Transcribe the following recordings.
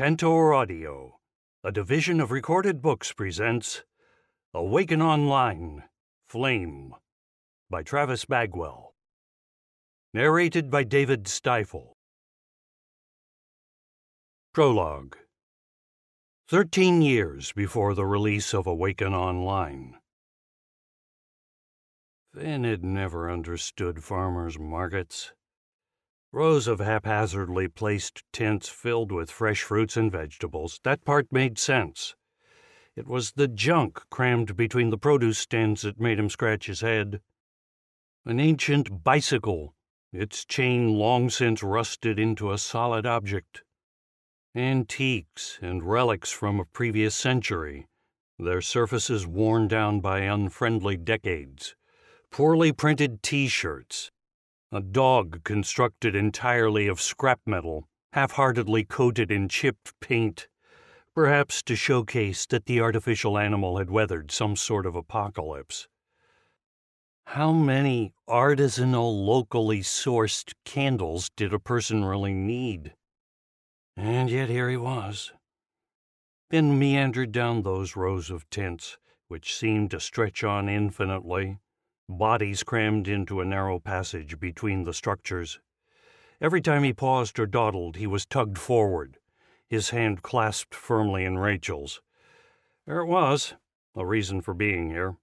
Tantor Audio, a division of recorded books, presents Awaken Online Flame by Travis Bagwell. Narrated by David Stifel. Prologue Thirteen years before the release of Awaken Online. Finn had never understood farmers' markets. Rows of haphazardly placed tents filled with fresh fruits and vegetables. That part made sense. It was the junk crammed between the produce stands that made him scratch his head. An ancient bicycle, its chain long since rusted into a solid object. Antiques and relics from a previous century, their surfaces worn down by unfriendly decades. Poorly printed t shirts, a dog constructed entirely of scrap metal, half heartedly coated in chipped paint, perhaps to showcase that the artificial animal had weathered some sort of apocalypse. How many artisanal, locally sourced candles did a person really need? And yet here he was. Finn meandered down those rows of tents, which seemed to stretch on infinitely bodies crammed into a narrow passage between the structures. Every time he paused or dawdled, he was tugged forward, his hand clasped firmly in Rachael's. There it was, a reason for being here.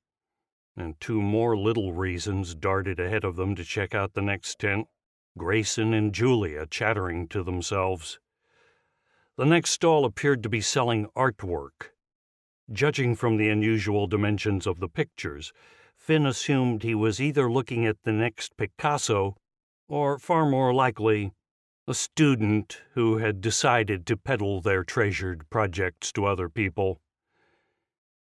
And two more little reasons darted ahead of them to check out the next tent Grayson and Julia chattering to themselves. The next stall appeared to be selling artwork. Judging from the unusual dimensions of the pictures, Finn assumed he was either looking at the next Picasso, or far more likely, a student who had decided to peddle their treasured projects to other people.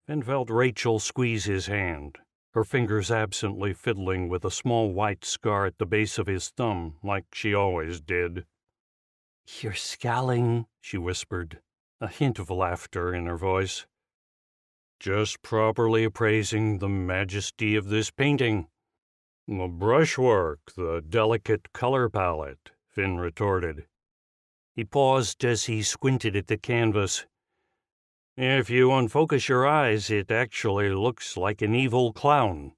Finn felt Rachael squeeze his hand, her fingers absently fiddling with a small white scar at the base of his thumb, like she always did. You're scowling, she whispered, a hint of laughter in her voice. Just properly appraising the majesty of this painting. The brushwork, the delicate color palette, Finn retorted. He paused as he squinted at the canvas. If you unfocus your eyes, it actually looks like an evil clown.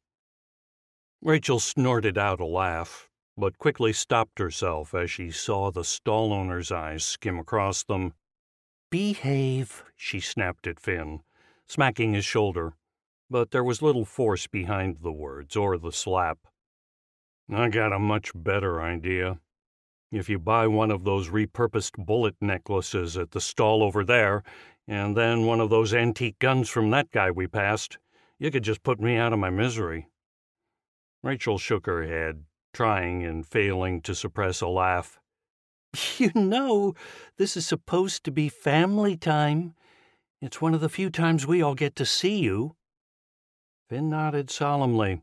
Rachael snorted out a laugh, but quickly stopped herself as she saw the stall owner's eyes skim across them. Behave, she snapped at Finn smacking his shoulder, but there was little force behind the words or the slap. I got a much better idea. If you buy one of those repurposed bullet necklaces at the stall over there, and then one of those antique guns from that guy we passed, you could just put me out of my misery. Rachael shook her head, trying and failing to suppress a laugh. You know, this is supposed to be family time. It's one of the few times we all get to see you. Finn nodded solemnly.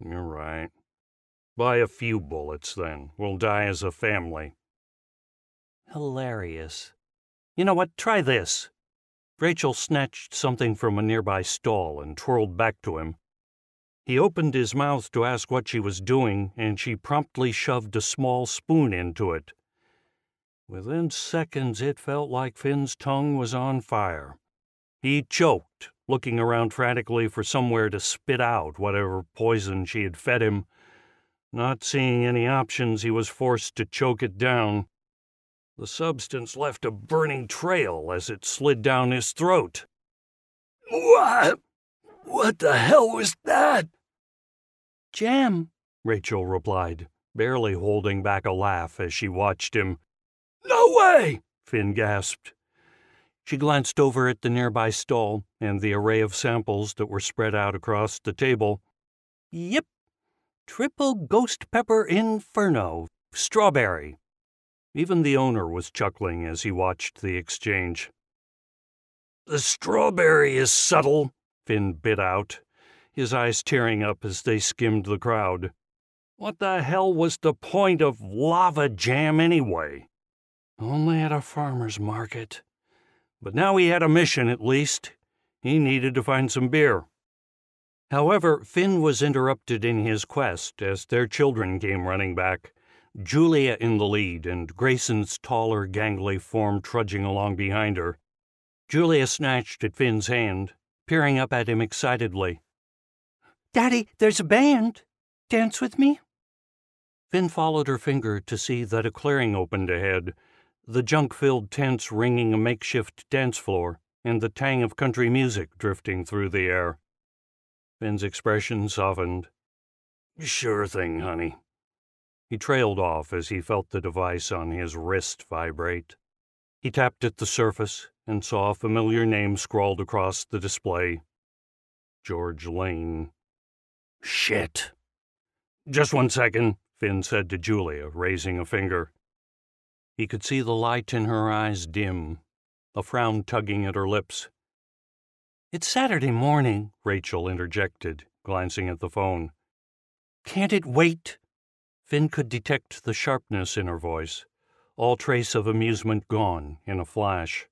You're right. Buy a few bullets, then. We'll die as a family. Hilarious. You know what? Try this. Rachael snatched something from a nearby stall and twirled back to him. He opened his mouth to ask what she was doing, and she promptly shoved a small spoon into it. Within seconds, it felt like Finn's tongue was on fire. He choked, looking around frantically for somewhere to spit out whatever poison she had fed him. Not seeing any options, he was forced to choke it down. The substance left a burning trail as it slid down his throat. What? What the hell was that? Jam, Rachael replied, barely holding back a laugh as she watched him. No way! Finn gasped. She glanced over at the nearby stall and the array of samples that were spread out across the table. Yep, triple ghost pepper inferno, strawberry. Even the owner was chuckling as he watched the exchange. The strawberry is subtle, Finn bit out, his eyes tearing up as they skimmed the crowd. What the hell was the point of lava jam anyway? Only at a farmer's market, but now he had a mission at least. He needed to find some beer. However, Finn was interrupted in his quest as their children came running back, Julia in the lead and Grayson's taller, gangly form trudging along behind her. Julia snatched at Finn's hand, peering up at him excitedly. Daddy, there's a band. Dance with me? Finn followed her finger to see that a clearing opened ahead, the junk filled tents ringing a makeshift dance floor, and the tang of country music drifting through the air. Finn's expression softened. Sure thing, honey. He trailed off as he felt the device on his wrist vibrate. He tapped at the surface and saw a familiar name scrawled across the display George Lane. Shit. Just one second, Finn said to Julia, raising a finger. He could see the light in her eyes dim, a frown tugging at her lips. It's Saturday morning, Rachael interjected, glancing at the phone. Can't it wait? Finn could detect the sharpness in her voice, all trace of amusement gone in a flash.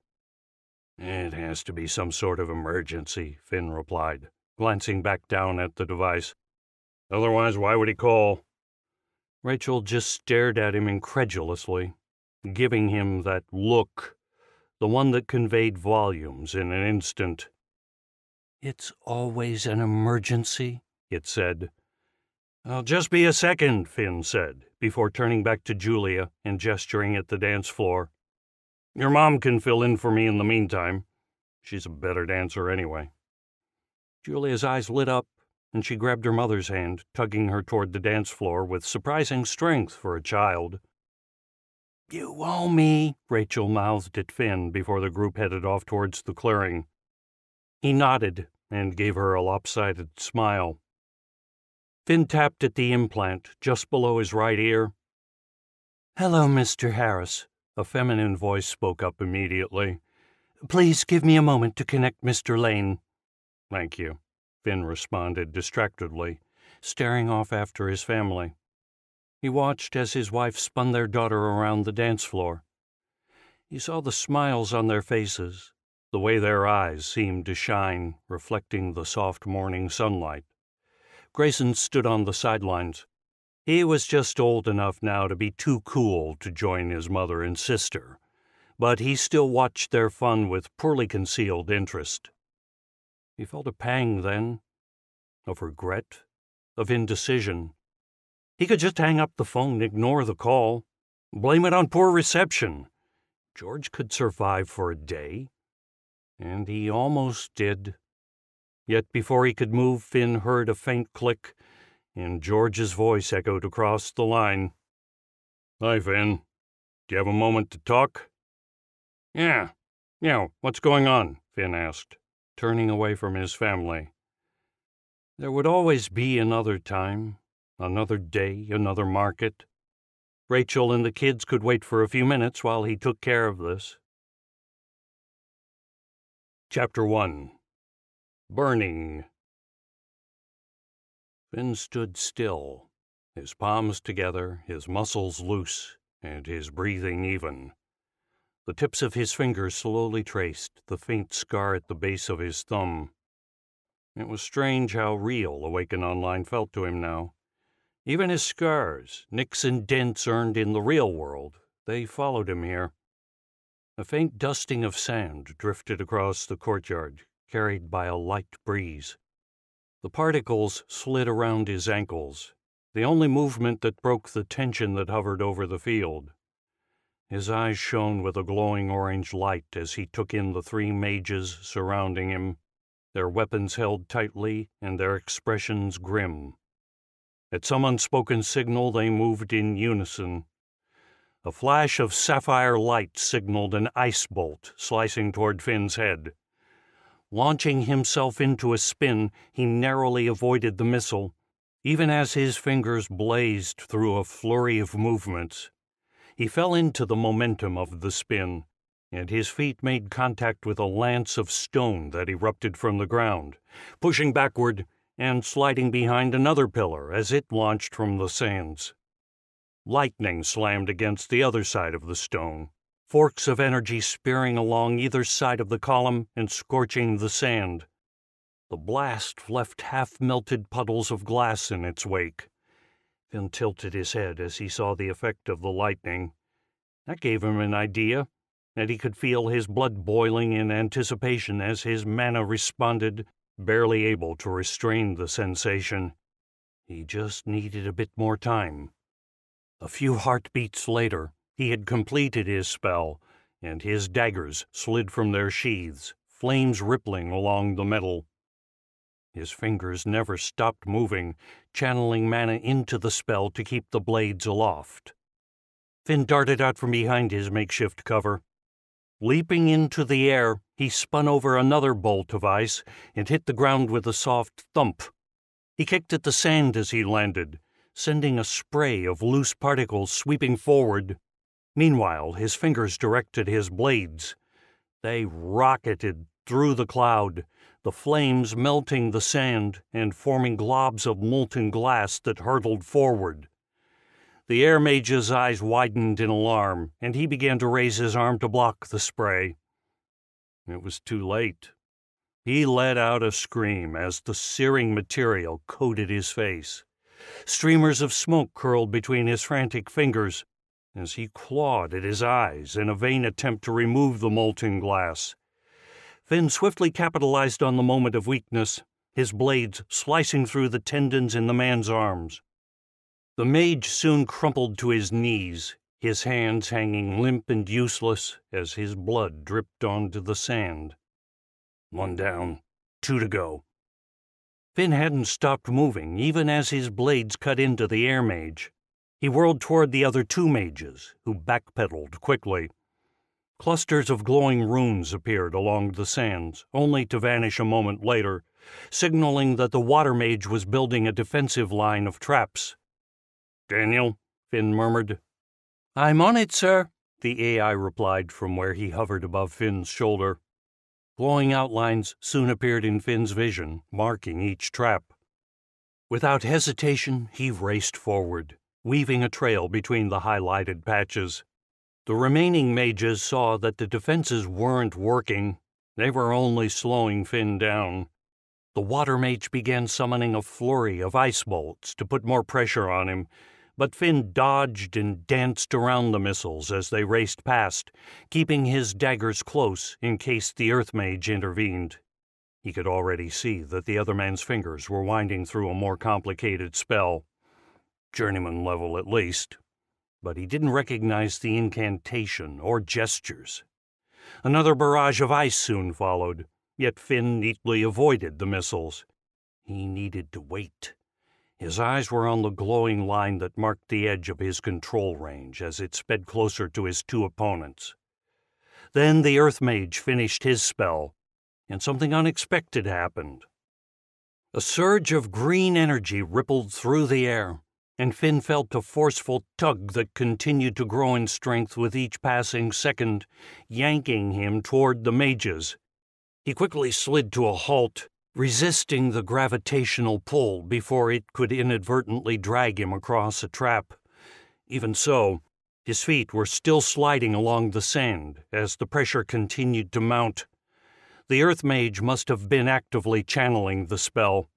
It has to be some sort of emergency, Finn replied, glancing back down at the device. Otherwise, why would he call? Rachael just stared at him incredulously, giving him that look, the one that conveyed volumes in an instant. It's always an emergency, it said. I'll just be a second, Finn said, before turning back to Julia and gesturing at the dance floor. Your mom can fill in for me in the meantime. She's a better dancer anyway. Julia's eyes lit up, and she grabbed her mother's hand, tugging her toward the dance floor with surprising strength for a child. You owe me, Rachael mouthed at Finn before the group headed off towards the clearing. He nodded and gave her a lopsided smile. Finn tapped at the implant just below his right ear. Hello, Mr. Harris, a feminine voice spoke up immediately. Please give me a moment to connect Mr. Lane. Thank you, Finn responded distractedly, staring off after his family. He watched as his wife spun their daughter around the dance floor. He saw the smiles on their faces, the way their eyes seemed to shine, reflecting the soft morning sunlight. Grayson stood on the sidelines. He was just old enough now to be too cool to join his mother and sister, but he still watched their fun with poorly concealed interest. He felt a pang then, of regret, of indecision. He could just hang up the phone, and ignore the call, blame it on poor reception. George could survive for a day, and he almost did. Yet before he could move, Finn heard a faint click, and George's voice echoed across the line. Hi, Finn. Do you have a moment to talk? Yeah. Yeah, what's going on? Finn asked, turning away from his family. There would always be another time, another day, another market. Rachael and the kids could wait for a few minutes while he took care of this. Chapter 1 Burning. Finn stood still, his palms together, his muscles loose, and his breathing even. The tips of his fingers slowly traced the faint scar at the base of his thumb. It was strange how real Awaken Online felt to him now. Even his scars, nicks and dents earned in the real world, they followed him here. A faint dusting of sand drifted across the courtyard, carried by a light breeze. The particles slid around his ankles, the only movement that broke the tension that hovered over the field. His eyes shone with a glowing orange light as he took in the three mages surrounding him, their weapons held tightly and their expressions grim. At some unspoken signal, they moved in unison. A flash of sapphire light signaled an ice bolt slicing toward Finn's head. Launching himself into a spin, he narrowly avoided the missile, even as his fingers blazed through a flurry of movements. He fell into the momentum of the spin, and his feet made contact with a lance of stone that erupted from the ground, pushing backward and sliding behind another pillar as it launched from the sands. Lightning slammed against the other side of the stone, forks of energy spearing along either side of the column and scorching the sand. The blast left half melted puddles of glass in its wake. Finn tilted his head as he saw the effect of the lightning. That gave him an idea, and he could feel his blood boiling in anticipation as his mana responded, barely able to restrain the sensation. He just needed a bit more time. A few heartbeats later, he had completed his spell, and his daggers slid from their sheaths, flames rippling along the metal. His fingers never stopped moving, channeling mana into the spell to keep the blades aloft. Finn darted out from behind his makeshift cover. Leaping into the air, he spun over another bolt of ice and hit the ground with a soft thump. He kicked at the sand as he landed, sending a spray of loose particles sweeping forward. Meanwhile, his fingers directed his blades. They rocketed through the cloud, the flames melting the sand and forming globs of molten glass that hurtled forward. The air mage's eyes widened in alarm, and he began to raise his arm to block the spray. It was too late. He let out a scream as the searing material coated his face. Streamers of smoke curled between his frantic fingers as he clawed at his eyes in a vain attempt to remove the molten glass. Finn swiftly capitalized on the moment of weakness, his blades slicing through the tendons in the man's arms. The mage soon crumpled to his knees, his hands hanging limp and useless as his blood dripped onto the sand. One down, two to go. Finn hadn't stopped moving, even as his blades cut into the air mage. He whirled toward the other two mages, who backpedaled quickly. Clusters of glowing runes appeared along the sands, only to vanish a moment later, signaling that the water mage was building a defensive line of traps. Daniel, Finn murmured. I'm on it, sir, the AI replied from where he hovered above Finn's shoulder. Glowing outlines soon appeared in Finn's vision, marking each trap. Without hesitation, he raced forward, weaving a trail between the highlighted patches. The remaining mages saw that the defenses weren't working. They were only slowing Finn down. The water mage began summoning a flurry of ice bolts to put more pressure on him, but Finn dodged and danced around the missiles as they raced past, keeping his daggers close in case the earth mage intervened. He could already see that the other man's fingers were winding through a more complicated spell. Journeyman level, at least but he didn't recognize the incantation or gestures. Another barrage of ice soon followed, yet Finn neatly avoided the missiles. He needed to wait. His eyes were on the glowing line that marked the edge of his control range as it sped closer to his two opponents. Then the Earth Mage finished his spell, and something unexpected happened. A surge of green energy rippled through the air, and Finn felt a forceful tug that continued to grow in strength with each passing second, yanking him toward the mages. He quickly slid to a halt, resisting the gravitational pull before it could inadvertently drag him across a trap. Even so, his feet were still sliding along the sand as the pressure continued to mount. The Earth Mage must have been actively channeling the spell.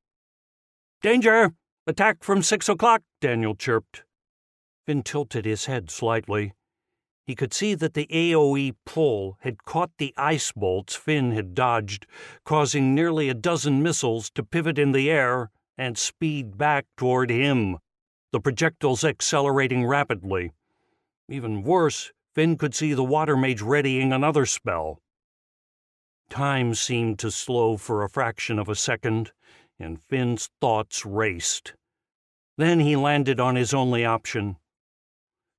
Danger! Attack from six o'clock, Daniel chirped. Finn tilted his head slightly. He could see that the AoE pull had caught the ice bolts Finn had dodged, causing nearly a dozen missiles to pivot in the air and speed back toward him, the projectiles accelerating rapidly. Even worse, Finn could see the water mage readying another spell. Time seemed to slow for a fraction of a second, and Finn's thoughts raced. Then he landed on his only option.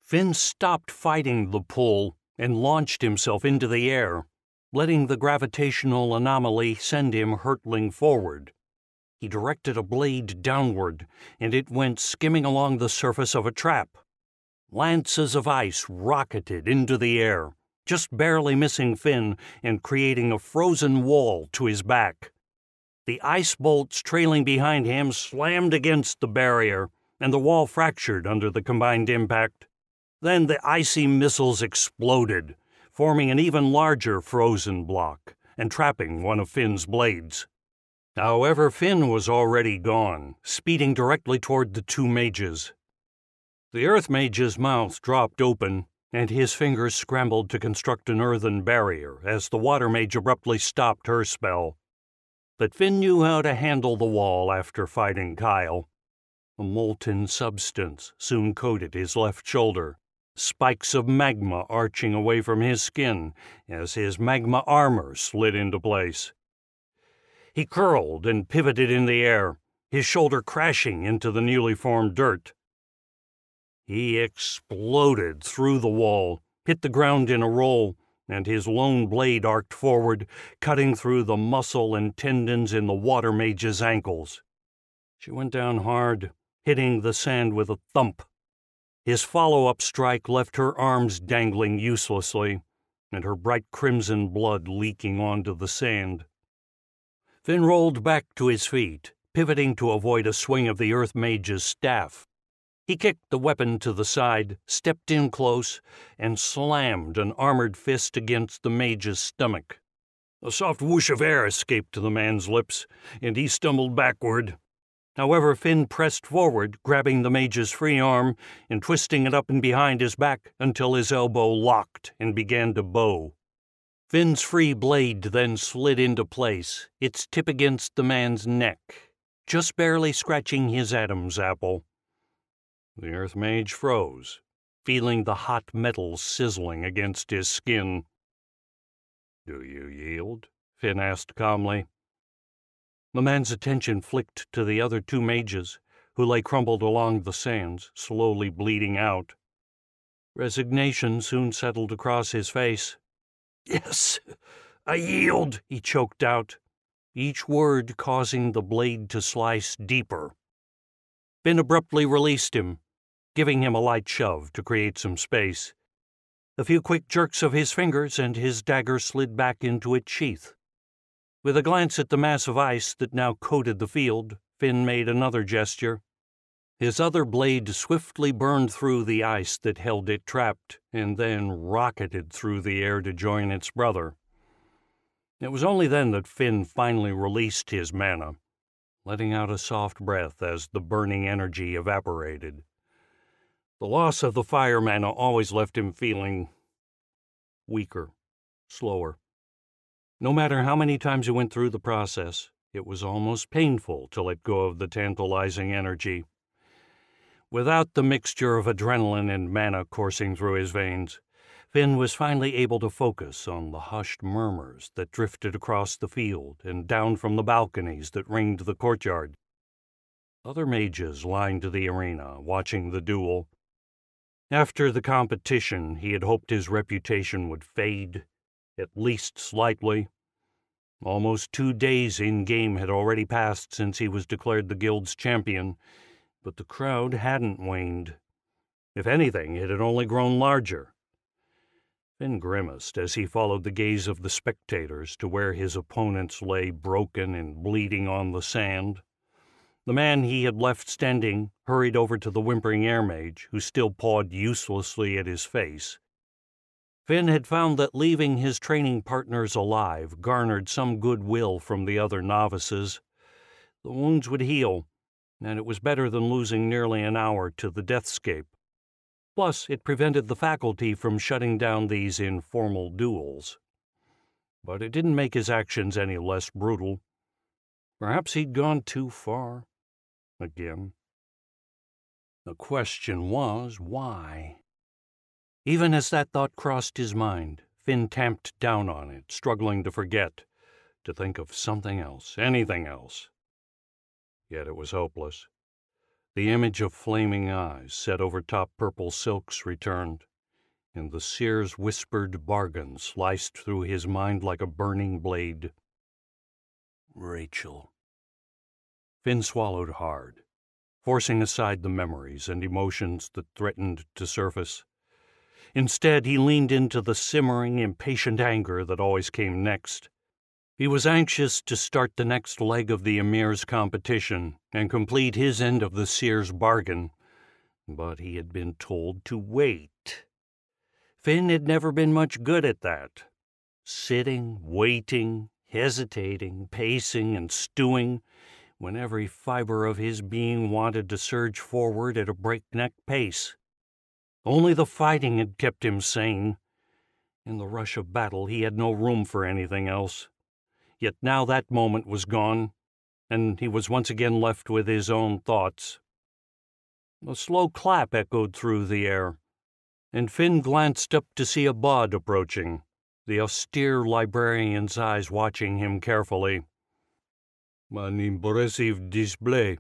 Finn stopped fighting the pull and launched himself into the air, letting the gravitational anomaly send him hurtling forward. He directed a blade downward, and it went skimming along the surface of a trap. Lances of ice rocketed into the air, just barely missing Finn and creating a frozen wall to his back. The ice bolts trailing behind him slammed against the barrier, and the wall fractured under the combined impact. Then the icy missiles exploded, forming an even larger frozen block and trapping one of Finn's blades. However, Finn was already gone, speeding directly toward the two mages. The Earth Mage's mouth dropped open, and his fingers scrambled to construct an earthen barrier as the Water Mage abruptly stopped her spell. But Finn knew how to handle the wall after fighting Kyle. A molten substance soon coated his left shoulder, spikes of magma arching away from his skin as his magma armor slid into place. He curled and pivoted in the air, his shoulder crashing into the newly formed dirt. He exploded through the wall, hit the ground in a roll, and his lone blade arced forward, cutting through the muscle and tendons in the water mage's ankles. She went down hard, hitting the sand with a thump. His follow up strike left her arms dangling uselessly, and her bright crimson blood leaking onto the sand. Finn rolled back to his feet, pivoting to avoid a swing of the Earth Mage's staff. He kicked the weapon to the side, stepped in close, and slammed an armored fist against the mage's stomach. A soft whoosh of air escaped the man's lips, and he stumbled backward. However, Finn pressed forward, grabbing the mage's free arm and twisting it up and behind his back until his elbow locked and began to bow. Finn's free blade then slid into place, its tip against the man's neck, just barely scratching his Adam's apple. The Earth Mage froze, feeling the hot metal sizzling against his skin. Do you yield? Finn asked calmly. The man's attention flicked to the other two mages, who lay crumpled along the sands, slowly bleeding out. Resignation soon settled across his face. Yes, I yield, he choked out, each word causing the blade to slice deeper. Finn abruptly released him, giving him a light shove to create some space. A few quick jerks of his fingers, and his dagger slid back into its sheath. With a glance at the mass of ice that now coated the field, Finn made another gesture. His other blade swiftly burned through the ice that held it trapped, and then rocketed through the air to join its brother. It was only then that Finn finally released his mana, letting out a soft breath as the burning energy evaporated. The loss of the fire mana always left him feeling weaker, slower. No matter how many times he went through the process, it was almost painful to let go of the tantalizing energy. Without the mixture of adrenaline and mana coursing through his veins, Finn was finally able to focus on the hushed murmurs that drifted across the field and down from the balconies that ringed the courtyard. Other mages lined the arena, watching the duel, after the competition, he had hoped his reputation would fade, at least slightly. Almost two days in game had already passed since he was declared the guild's champion, but the crowd hadn't waned. If anything, it had only grown larger. Finn grimaced as he followed the gaze of the spectators to where his opponents lay broken and bleeding on the sand. The man he had left standing hurried over to the whimpering air mage, who still pawed uselessly at his face. Finn had found that leaving his training partners alive garnered some goodwill from the other novices. The wounds would heal, and it was better than losing nearly an hour to the deathscape. Plus, it prevented the faculty from shutting down these informal duels. But it didn't make his actions any less brutal. Perhaps he'd gone too far again. The question was, why? Even as that thought crossed his mind, Finn tamped down on it, struggling to forget, to think of something else, anything else. Yet it was hopeless. The image of flaming eyes set over top purple silks returned, and the seer's whispered bargain sliced through his mind like a burning blade. Rachael. Finn swallowed hard, forcing aside the memories and emotions that threatened to surface. Instead, he leaned into the simmering, impatient anger that always came next. He was anxious to start the next leg of the Emir's competition and complete his end of the seer's bargain, but he had been told to wait. Finn had never been much good at that. Sitting, waiting, hesitating, pacing, and stewing when every fiber of his being wanted to surge forward at a breakneck pace. Only the fighting had kept him sane. In the rush of battle, he had no room for anything else. Yet now that moment was gone, and he was once again left with his own thoughts. A slow clap echoed through the air, and Finn glanced up to see Abad approaching, the austere librarian's eyes watching him carefully. An impressive display.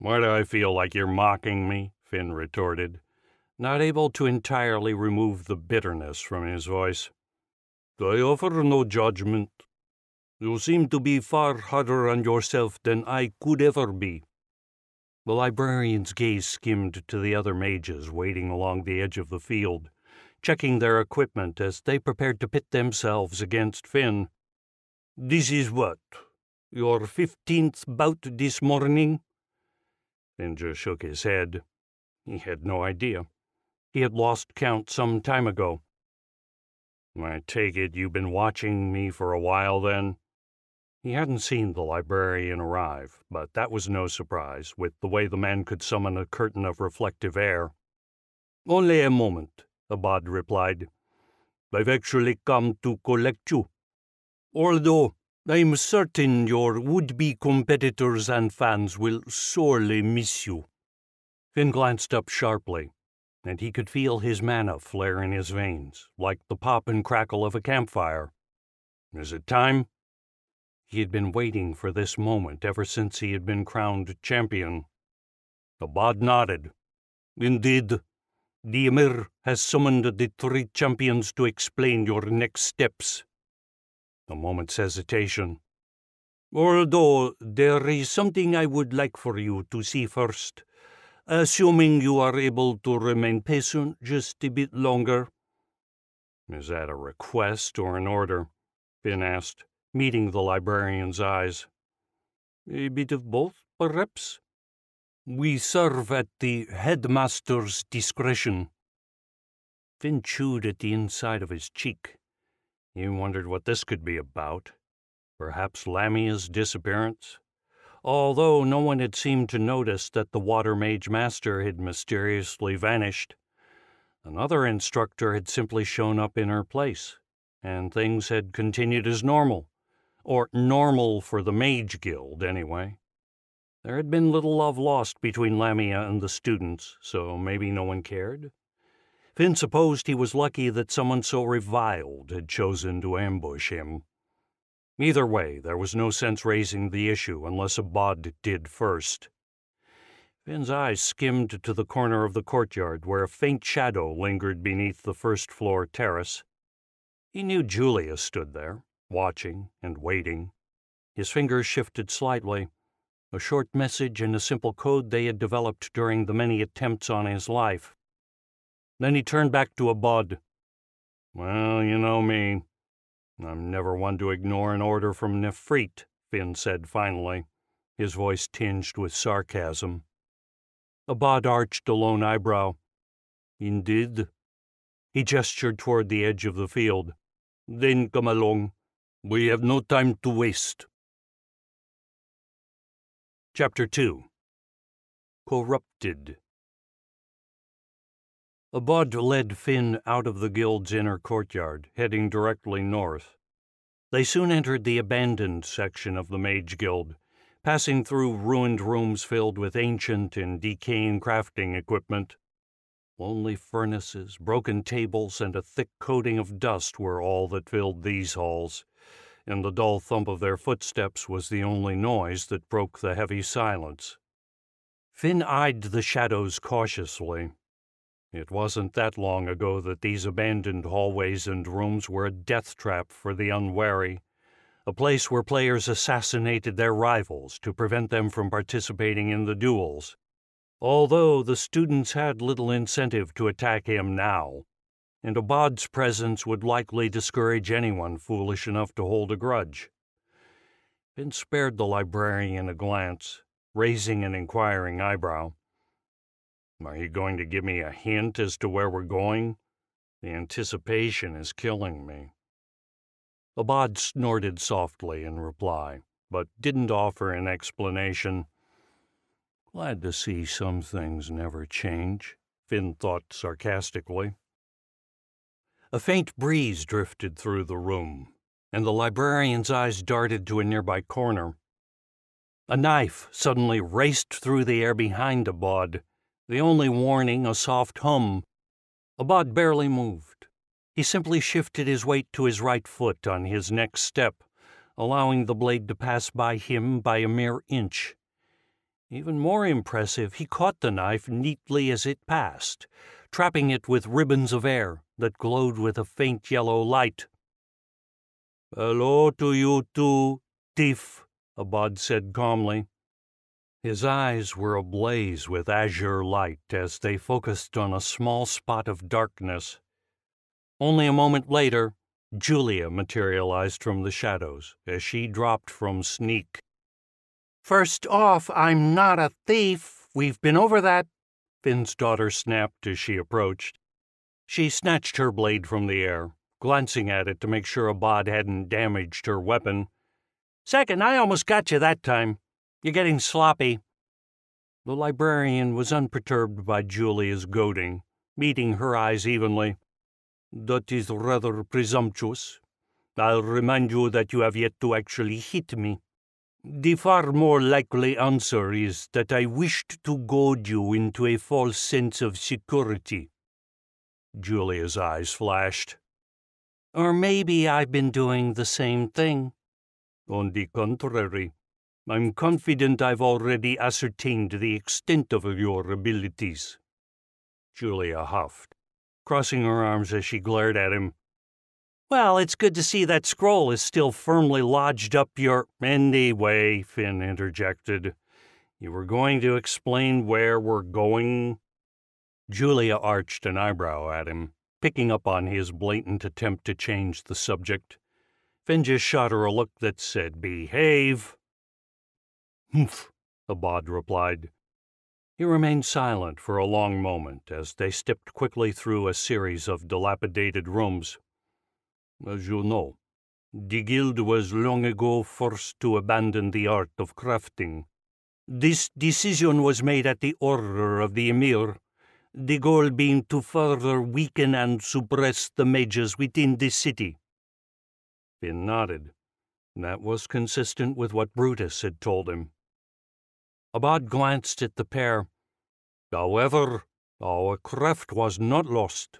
Why do I feel like you're mocking me? Finn retorted, not able to entirely remove the bitterness from his voice. I offer no judgment. You seem to be far harder on yourself than I could ever be. The librarian's gaze skimmed to the other mages waiting along the edge of the field, checking their equipment as they prepared to pit themselves against Finn. This is what? Your fifteenth bout this morning? Finn just shook his head. He had no idea. He had lost count some time ago. I take it you've been watching me for a while then? He hadn't seen the librarian arrive, but that was no surprise, with the way the man could summon a curtain of reflective air. Only a moment, Abad replied. I've actually come to collect you. Although I'm certain your would-be competitors and fans will sorely miss you. Finn glanced up sharply, and he could feel his mana flare in his veins, like the pop and crackle of a campfire. Is it time? He had been waiting for this moment ever since he had been crowned champion. The Abad nodded. Indeed, the Emir has summoned the three champions to explain your next steps. A moment's hesitation. Although there is something I would like for you to see first, assuming you are able to remain patient just a bit longer. Is that a request or an order? Finn asked meeting the librarian's eyes. A bit of both, perhaps. We serve at the headmaster's discretion. Finn chewed at the inside of his cheek. He wondered what this could be about. Perhaps Lamia's disappearance? Although no one had seemed to notice that the water mage master had mysteriously vanished. Another instructor had simply shown up in her place, and things had continued as normal or normal for the Mage Guild, anyway. There had been little love lost between Lamia and the students, so maybe no one cared. Finn supposed he was lucky that someone so reviled had chosen to ambush him. Either way, there was no sense raising the issue unless Abad did first. Finn's eyes skimmed to the corner of the courtyard where a faint shadow lingered beneath the first floor terrace. He knew Julia stood there, watching and waiting. His fingers shifted slightly. A short message and a simple code they had developed during the many attempts on his life. Then he turned back to Abad. Well, you know me. I'm never one to ignore an order from Nefrit, Finn said finally, his voice tinged with sarcasm. Abad arched a lone eyebrow. Indeed? He gestured toward the edge of the field. Then come along. We have no time to waste. Chapter 2 Corrupted Abad led Finn out of the guild's inner courtyard, heading directly north. They soon entered the abandoned section of the Mage Guild, passing through ruined rooms filled with ancient and decaying crafting equipment. Lonely furnaces, broken tables, and a thick coating of dust were all that filled these halls and the dull thump of their footsteps was the only noise that broke the heavy silence. Finn eyed the shadows cautiously. It wasn't that long ago that these abandoned hallways and rooms were a death trap for the unwary, a place where players assassinated their rivals to prevent them from participating in the duels. Although the students had little incentive to attack him now, and Abad's presence would likely discourage anyone foolish enough to hold a grudge. Finn spared the librarian a glance, raising an inquiring eyebrow. Are you going to give me a hint as to where we're going? The anticipation is killing me. Abad snorted softly in reply, but didn't offer an explanation. Glad to see some things never change, Finn thought sarcastically. A faint breeze drifted through the room, and the librarian's eyes darted to a nearby corner. A knife suddenly raced through the air behind Abad, the only warning a soft hum. Abad barely moved. He simply shifted his weight to his right foot on his next step, allowing the blade to pass by him by a mere inch. Even more impressive, he caught the knife neatly as it passed, trapping it with ribbons of air that glowed with a faint yellow light. Hello to you too, thief, Abad said calmly. His eyes were ablaze with azure light as they focused on a small spot of darkness. Only a moment later, Julia materialized from the shadows as she dropped from Sneak. First off, I'm not a thief. We've been over that, Finn's daughter snapped as she approached. She snatched her blade from the air, glancing at it to make sure Abad hadn't damaged her weapon. Second, I almost got you that time. You're getting sloppy. The librarian was unperturbed by Julia's goading, meeting her eyes evenly. That is rather presumptuous. I'll remind you that you have yet to actually hit me. The far more likely answer is that I wished to goad you into a false sense of security. Julia's eyes flashed. Or maybe I've been doing the same thing. On the contrary, I'm confident I've already ascertained the extent of your abilities. Julia huffed, crossing her arms as she glared at him. Well, it's good to see that scroll is still firmly lodged up your. Anyway, Finn interjected. You were going to explain where we're going? Julia arched an eyebrow at him, picking up on his blatant attempt to change the subject. Finn just shot her a look that said, Behave. Humph, Abad replied. He remained silent for a long moment as they stepped quickly through a series of dilapidated rooms. As you know, the guild was long ago forced to abandon the art of crafting. This decision was made at the order of the Emir, the goal being to further weaken and suppress the mages within the city. Finn nodded. That was consistent with what Brutus had told him. Abad glanced at the pair. However, our craft was not lost.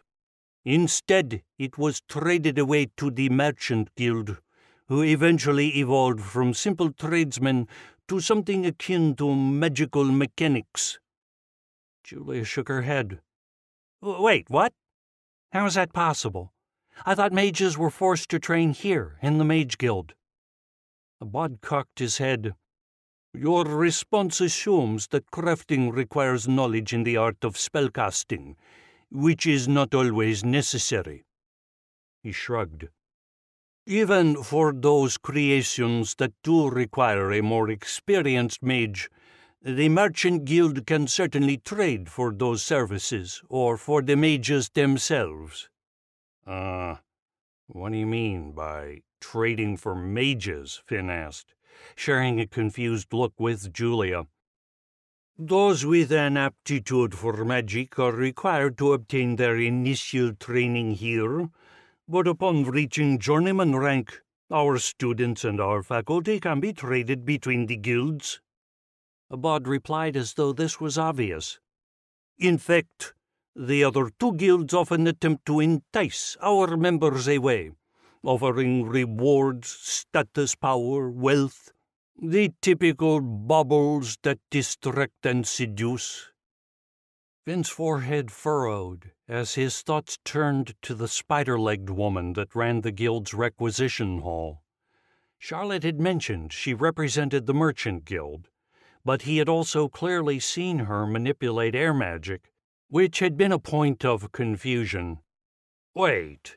Instead, it was traded away to the Merchant Guild, who eventually evolved from simple tradesmen to something akin to magical mechanics. Julia shook her head. Wait, what? How is that possible? I thought mages were forced to train here, in the Mage Guild. Abad cocked his head. Your response assumes that crafting requires knowledge in the art of spellcasting, which is not always necessary. He shrugged. Even for those creations that do require a more experienced mage, the Merchant Guild can certainly trade for those services, or for the mages themselves. Uh, what do you mean by trading for mages? Finn asked, sharing a confused look with Julia. Those with an aptitude for magic are required to obtain their initial training here, but upon reaching journeyman rank, our students and our faculty can be traded between the guilds. Abad replied as though this was obvious. In fact, the other two guilds often attempt to entice our members away, offering rewards, status, power, wealth, the typical baubles that distract and seduce. Finn's forehead furrowed as his thoughts turned to the spider legged woman that ran the guild's requisition hall. Charlotte had mentioned she represented the Merchant Guild, but he had also clearly seen her manipulate air magic which had been a point of confusion. Wait,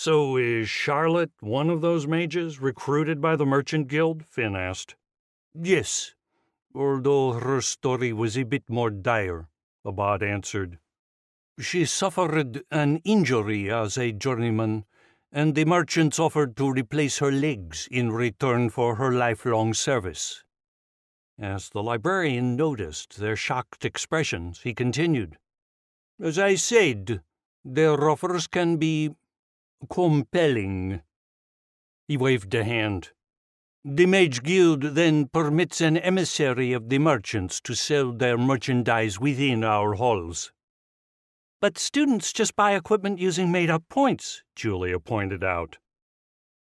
so is Charlotte one of those mages recruited by the Merchant Guild? Finn asked. Yes, although her story was a bit more dire, Abad answered. She suffered an injury as a journeyman and the merchants offered to replace her legs in return for her lifelong service. As the librarian noticed their shocked expressions, he continued, As I said, their offers can be compelling. He waved a hand. The Mage Guild then permits an emissary of the merchants to sell their merchandise within our halls. But students just buy equipment using made up points, Julia pointed out.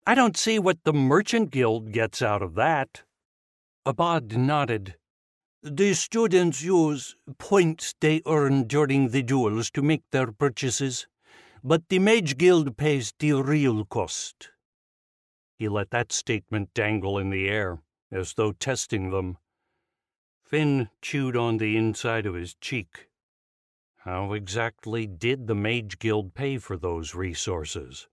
I don't see what the Merchant Guild gets out of that. Abad nodded. The students use points they earn during the duels to make their purchases, but the Mage Guild pays the real cost. He let that statement dangle in the air, as though testing them. Finn chewed on the inside of his cheek. How exactly did the Mage Guild pay for those resources?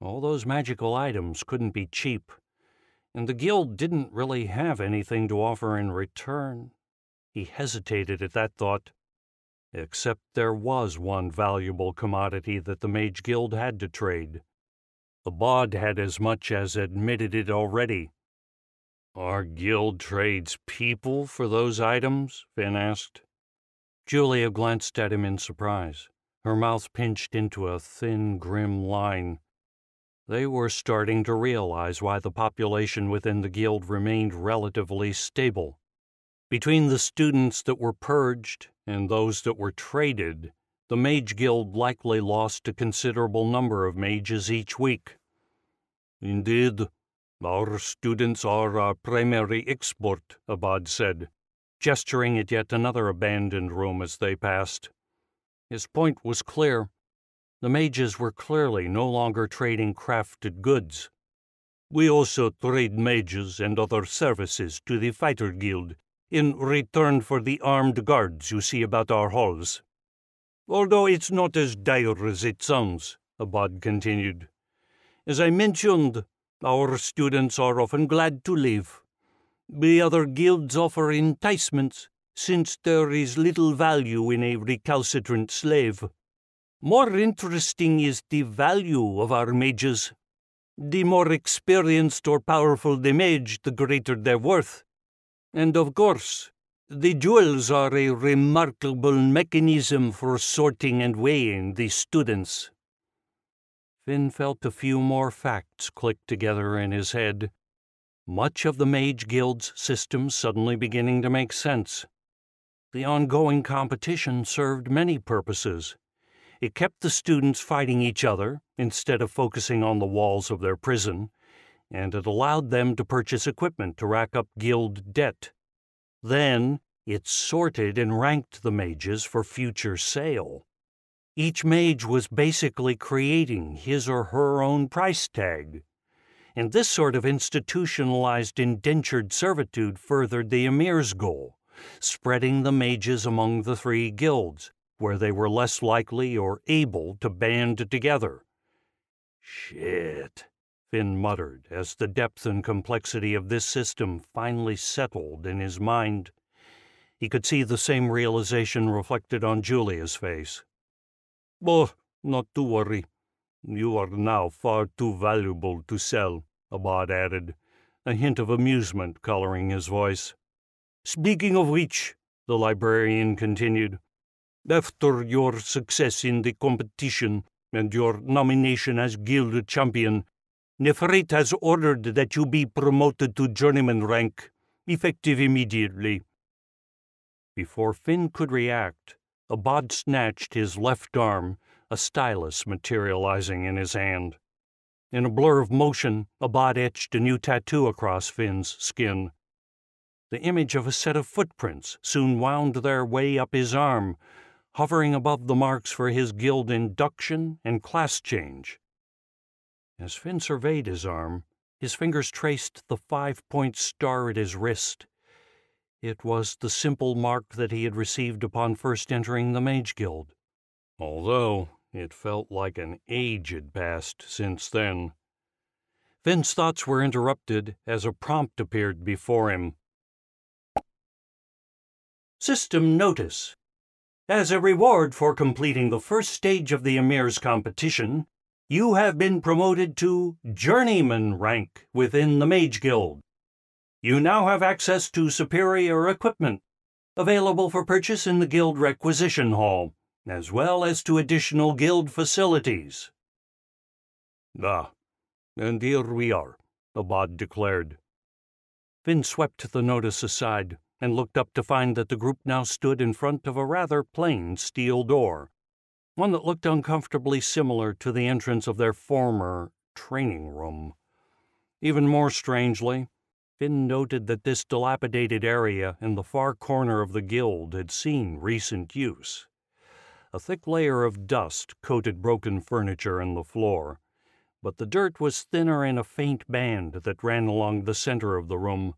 All those magical items couldn't be cheap, and the Guild didn't really have anything to offer in return. He hesitated at that thought. Except there was one valuable commodity that the Mage Guild had to trade Abad had as much as admitted it already. Our guild trades people for those items? Finn asked. Julia glanced at him in surprise, her mouth pinched into a thin, grim line. They were starting to realize why the population within the guild remained relatively stable. Between the students that were purged and those that were traded, the Mage Guild likely lost a considerable number of mages each week. Indeed, our students are our primary export, Abad said, gesturing at yet another abandoned room as they passed. His point was clear. The mages were clearly no longer trading crafted goods. We also trade mages and other services to the Fighter Guild in return for the armed guards you see about our halls. Although it's not as dire as it sounds, Abad continued. As I mentioned, our students are often glad to leave. The other guilds offer enticements, since there is little value in a recalcitrant slave. More interesting is the value of our mages. The more experienced or powerful the mage, the greater their worth. And of course, the duels are a remarkable mechanism for sorting and weighing the students. Finn felt a few more facts click together in his head. Much of the Mage Guild's system suddenly beginning to make sense. The ongoing competition served many purposes. It kept the students fighting each other instead of focusing on the walls of their prison, and it allowed them to purchase equipment to rack up guild debt. Then it sorted and ranked the mages for future sale. Each mage was basically creating his or her own price tag. And this sort of institutionalized indentured servitude furthered the Emir's goal, spreading the mages among the three guilds, where they were less likely or able to band together. Shit, Finn muttered as the depth and complexity of this system finally settled in his mind. He could see the same realization reflected on Julia's face. Oh, not to worry. You are now far too valuable to sell, Abad added, a hint of amusement coloring his voice. Speaking of which, the librarian continued, after your success in the competition and your nomination as guild champion, Nefret has ordered that you be promoted to journeyman rank, effective immediately. Before Finn could react, Abad snatched his left arm, a stylus materializing in his hand. In a blur of motion, Abad etched a new tattoo across Finn's skin. The image of a set of footprints soon wound their way up his arm, hovering above the marks for his guild induction and class change. As Finn surveyed his arm, his fingers traced the five point star at his wrist. It was the simple mark that he had received upon first entering the Mage Guild, although it felt like an age had passed since then. Finn's thoughts were interrupted as a prompt appeared before him. System Notice As a reward for completing the first stage of the Emir's competition, you have been promoted to Journeyman rank within the Mage Guild. You now have access to superior equipment, available for purchase in the Guild Requisition Hall, as well as to additional Guild facilities. Ah, and here we are, Abad declared. Finn swept the notice aside and looked up to find that the group now stood in front of a rather plain steel door, one that looked uncomfortably similar to the entrance of their former training room. Even more strangely, Finn noted that this dilapidated area in the far corner of the guild had seen recent use. A thick layer of dust coated broken furniture and the floor, but the dirt was thinner in a faint band that ran along the center of the room.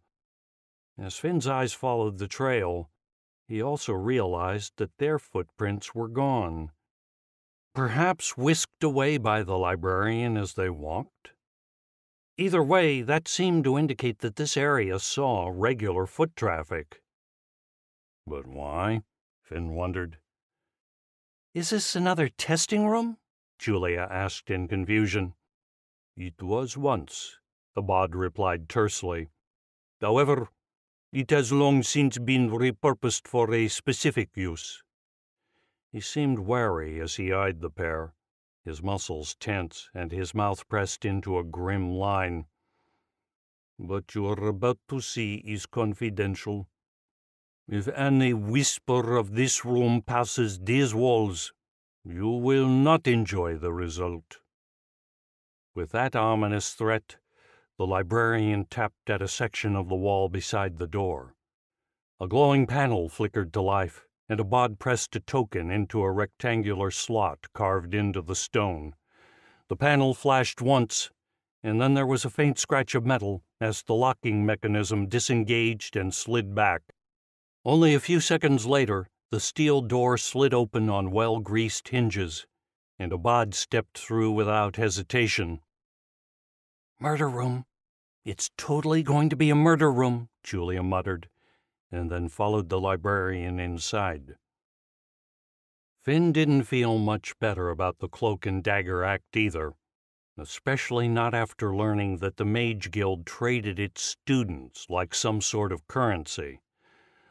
As Finn's eyes followed the trail, he also realized that their footprints were gone. Perhaps whisked away by the librarian as they walked? Either way, that seemed to indicate that this area saw regular foot traffic. But why? Finn wondered. Is this another testing room? Julia asked in confusion. It was once, Abad replied tersely. However, it has long since been repurposed for a specific use. He seemed wary as he eyed the pair, his muscles tense and his mouth pressed into a grim line. What you are about to see is confidential. If any whisper of this room passes these walls, you will not enjoy the result. With that ominous threat, the librarian tapped at a section of the wall beside the door. A glowing panel flickered to life, and Abad pressed a token into a rectangular slot carved into the stone. The panel flashed once, and then there was a faint scratch of metal as the locking mechanism disengaged and slid back. Only a few seconds later, the steel door slid open on well greased hinges, and Abad stepped through without hesitation. Murder room. It's totally going to be a murder room, Julia muttered, and then followed the librarian inside. Finn didn't feel much better about the cloak and dagger act either, especially not after learning that the Mage Guild traded its students like some sort of currency,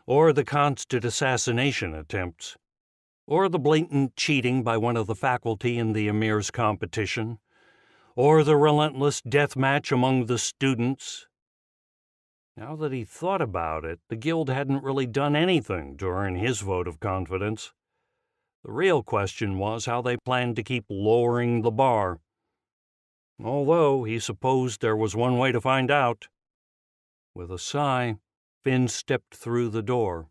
or the constant assassination attempts or the blatant cheating by one of the faculty in the Emir's competition, or the relentless death match among the students. Now that he thought about it, the Guild hadn't really done anything to earn his vote of confidence. The real question was how they planned to keep lowering the bar. Although he supposed there was one way to find out. With a sigh, Finn stepped through the door.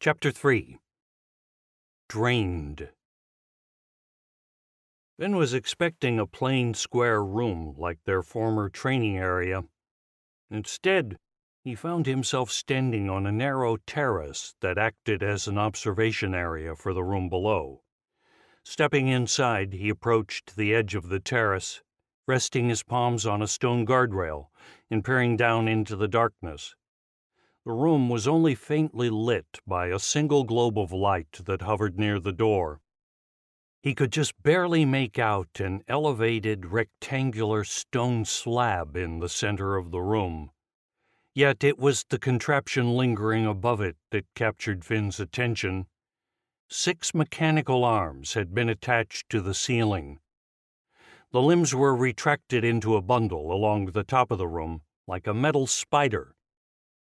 Chapter 3 Drained Finn was expecting a plain square room like their former training area. Instead, he found himself standing on a narrow terrace that acted as an observation area for the room below. Stepping inside, he approached the edge of the terrace, resting his palms on a stone guardrail and peering down into the darkness. The room was only faintly lit by a single globe of light that hovered near the door. He could just barely make out an elevated rectangular stone slab in the center of the room. Yet it was the contraption lingering above it that captured Finn's attention. Six mechanical arms had been attached to the ceiling. The limbs were retracted into a bundle along the top of the room, like a metal spider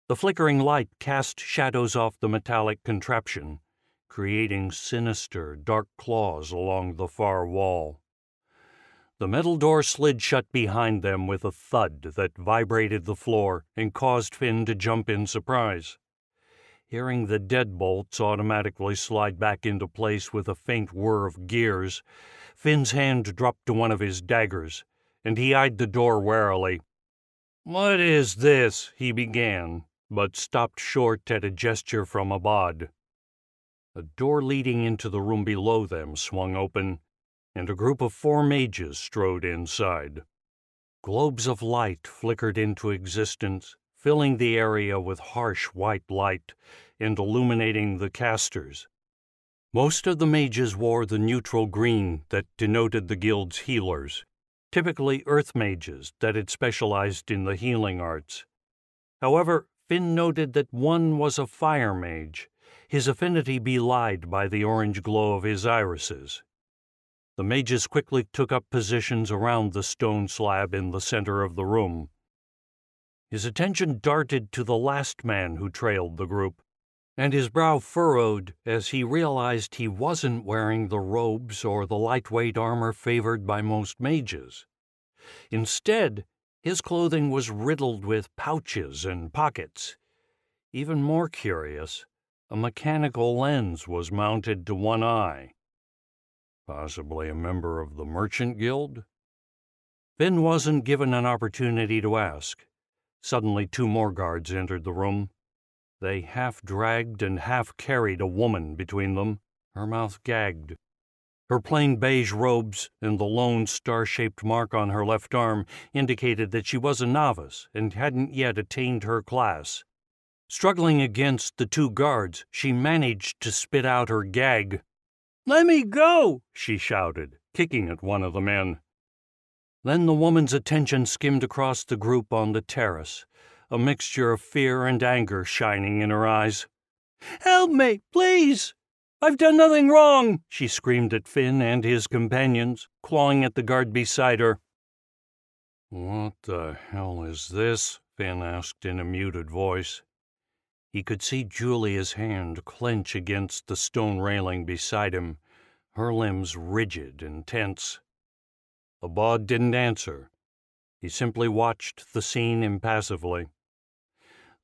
the flickering light cast shadows off the metallic contraption, creating sinister, dark claws along the far wall. The metal door slid shut behind them with a thud that vibrated the floor and caused Finn to jump in surprise. Hearing the deadbolts automatically slide back into place with a faint whir of gears, Finn's hand dropped to one of his daggers, and he eyed the door warily. What is this? he began, but stopped short at a gesture from Abad. A door leading into the room below them swung open, and a group of four mages strode inside. Globes of light flickered into existence, filling the area with harsh white light and illuminating the casters. Most of the mages wore the neutral green that denoted the guild's healers, typically earth mages that had specialized in the healing arts. However, Finn noted that one was a fire mage, his affinity belied by the orange glow of his irises. The mages quickly took up positions around the stone slab in the center of the room. His attention darted to the last man who trailed the group, and his brow furrowed as he realized he wasn't wearing the robes or the lightweight armor favored by most mages. Instead, his clothing was riddled with pouches and pockets. Even more curious, a mechanical lens was mounted to one eye. Possibly a member of the Merchant Guild? Finn wasn't given an opportunity to ask. Suddenly, two more guards entered the room. They half dragged and half carried a woman between them, her mouth gagged. Her plain beige robes and the lone star shaped mark on her left arm indicated that she was a novice and hadn't yet attained her class. Struggling against the two guards, she managed to spit out her gag. Let me go, she shouted, kicking at one of the men. Then the woman's attention skimmed across the group on the terrace a mixture of fear and anger shining in her eyes. Help me, please! I've done nothing wrong, she screamed at Finn and his companions, clawing at the guard beside her. What the hell is this? Finn asked in a muted voice. He could see Julia's hand clench against the stone railing beside him, her limbs rigid and tense. Abad didn't answer. He simply watched the scene impassively.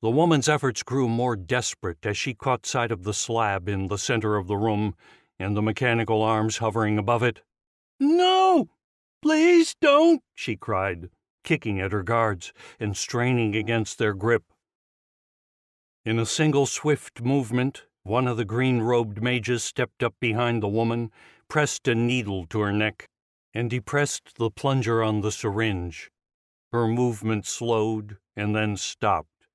The woman's efforts grew more desperate as she caught sight of the slab in the center of the room and the mechanical arms hovering above it. No! Please don't! she cried, kicking at her guards and straining against their grip. In a single swift movement, one of the green robed mages stepped up behind the woman, pressed a needle to her neck, and depressed the plunger on the syringe. Her movement slowed and then stopped.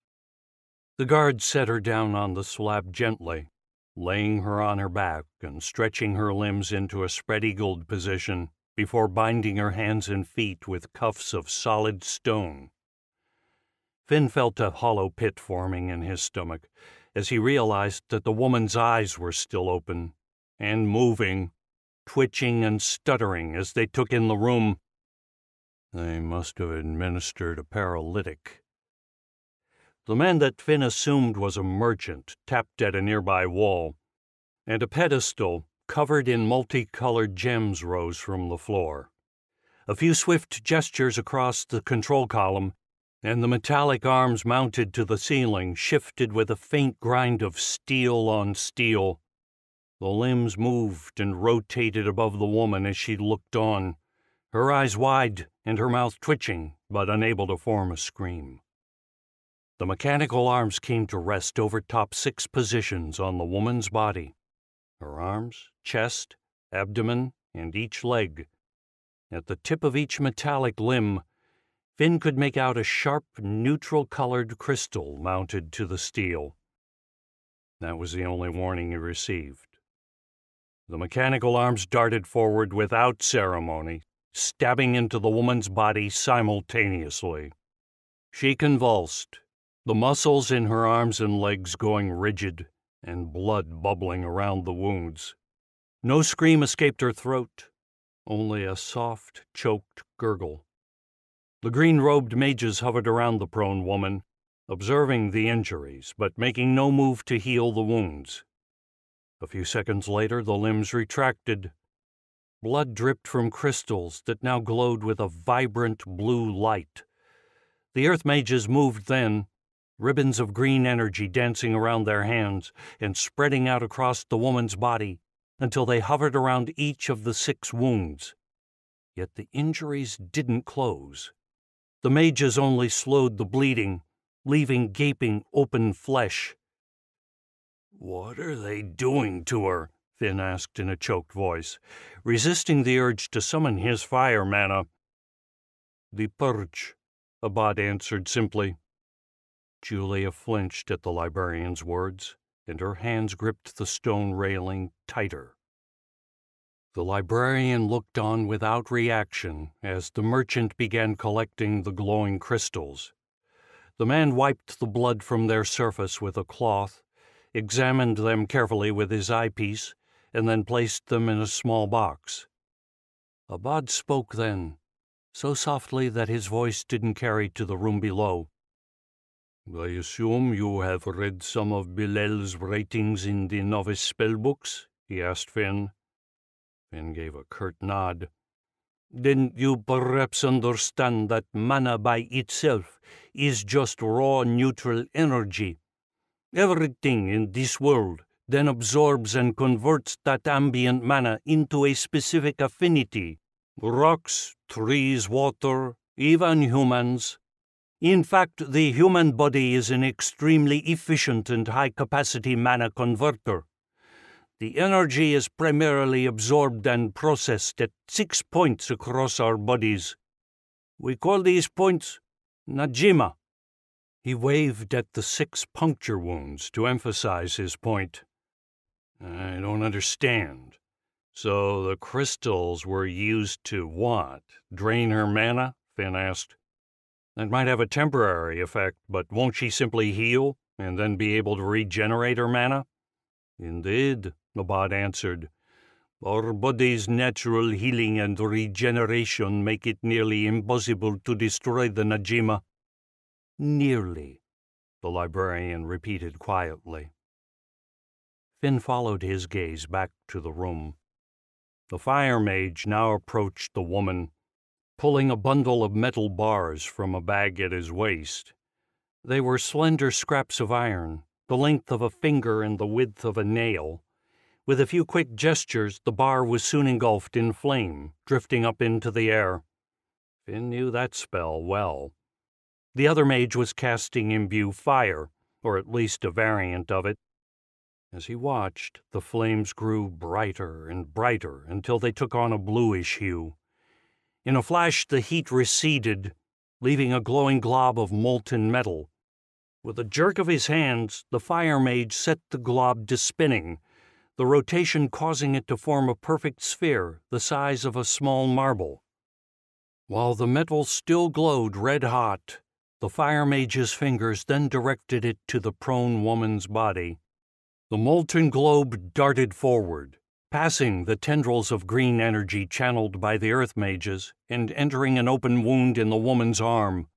The guard set her down on the slab gently, laying her on her back and stretching her limbs into a spread eagled position before binding her hands and feet with cuffs of solid stone. Finn felt a hollow pit forming in his stomach as he realized that the woman's eyes were still open and moving, twitching and stuttering as they took in the room. They must have administered a paralytic, the man that Finn assumed was a merchant tapped at a nearby wall, and a pedestal covered in multicolored gems rose from the floor. A few swift gestures across the control column, and the metallic arms mounted to the ceiling shifted with a faint grind of steel on steel. The limbs moved and rotated above the woman as she looked on, her eyes wide and her mouth twitching, but unable to form a scream. The mechanical arms came to rest over top six positions on the woman's body her arms, chest, abdomen, and each leg. At the tip of each metallic limb, Finn could make out a sharp, neutral colored crystal mounted to the steel. That was the only warning he received. The mechanical arms darted forward without ceremony, stabbing into the woman's body simultaneously. She convulsed the muscles in her arms and legs going rigid, and blood bubbling around the wounds. No scream escaped her throat, only a soft, choked gurgle. The green robed mages hovered around the prone woman, observing the injuries, but making no move to heal the wounds. A few seconds later, the limbs retracted. Blood dripped from crystals that now glowed with a vibrant blue light. The earth mages moved then, ribbons of green energy dancing around their hands and spreading out across the woman's body until they hovered around each of the six wounds. Yet the injuries didn't close. The mages only slowed the bleeding, leaving gaping open flesh. What are they doing to her? Finn asked in a choked voice, resisting the urge to summon his fire mana. The purge, Abad answered simply. Julia flinched at the librarian's words, and her hands gripped the stone railing tighter. The librarian looked on without reaction as the merchant began collecting the glowing crystals. The man wiped the blood from their surface with a cloth, examined them carefully with his eyepiece, and then placed them in a small box. Abad spoke then, so softly that his voice didn't carry to the room below. I assume you have read some of Bilel's writings in the novice spellbooks? he asked Finn. Finn gave a curt nod. Then you perhaps understand that mana by itself is just raw neutral energy. Everything in this world then absorbs and converts that ambient mana into a specific affinity. Rocks, trees, water, even humans. In fact, the human body is an extremely efficient and high capacity mana converter. The energy is primarily absorbed and processed at six points across our bodies. We call these points Najima. He waved at the six puncture wounds to emphasize his point. I don't understand. So the crystals were used to what? Drain her mana? Finn asked. That might have a temporary effect, but won't she simply heal and then be able to regenerate her mana? Indeed, Abad answered. Our body's natural healing and regeneration make it nearly impossible to destroy the Najima. Nearly, the librarian repeated quietly. Finn followed his gaze back to the room. The fire mage now approached the woman, pulling a bundle of metal bars from a bag at his waist. They were slender scraps of iron, the length of a finger and the width of a nail. With a few quick gestures, the bar was soon engulfed in flame, drifting up into the air. Finn knew that spell well. The other mage was casting imbue fire, or at least a variant of it. As he watched, the flames grew brighter and brighter until they took on a bluish hue. In a flash, the heat receded, leaving a glowing glob of molten metal. With a jerk of his hands, the fire mage set the glob to spinning, the rotation causing it to form a perfect sphere the size of a small marble. While the metal still glowed red hot, the fire mage's fingers then directed it to the prone woman's body. The molten globe darted forward, passing the tendrils of green energy channeled by the earth mages and entering an open wound in the woman's arm.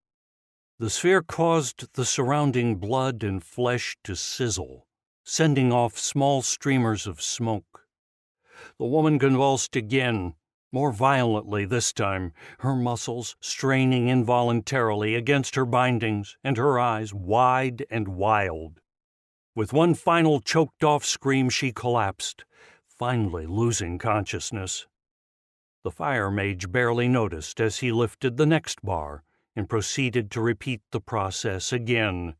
The sphere caused the surrounding blood and flesh to sizzle, sending off small streamers of smoke. The woman convulsed again, more violently this time, her muscles straining involuntarily against her bindings and her eyes wide and wild. With one final choked off scream, she collapsed, finally losing consciousness. The fire mage barely noticed as he lifted the next bar and proceeded to repeat the process again.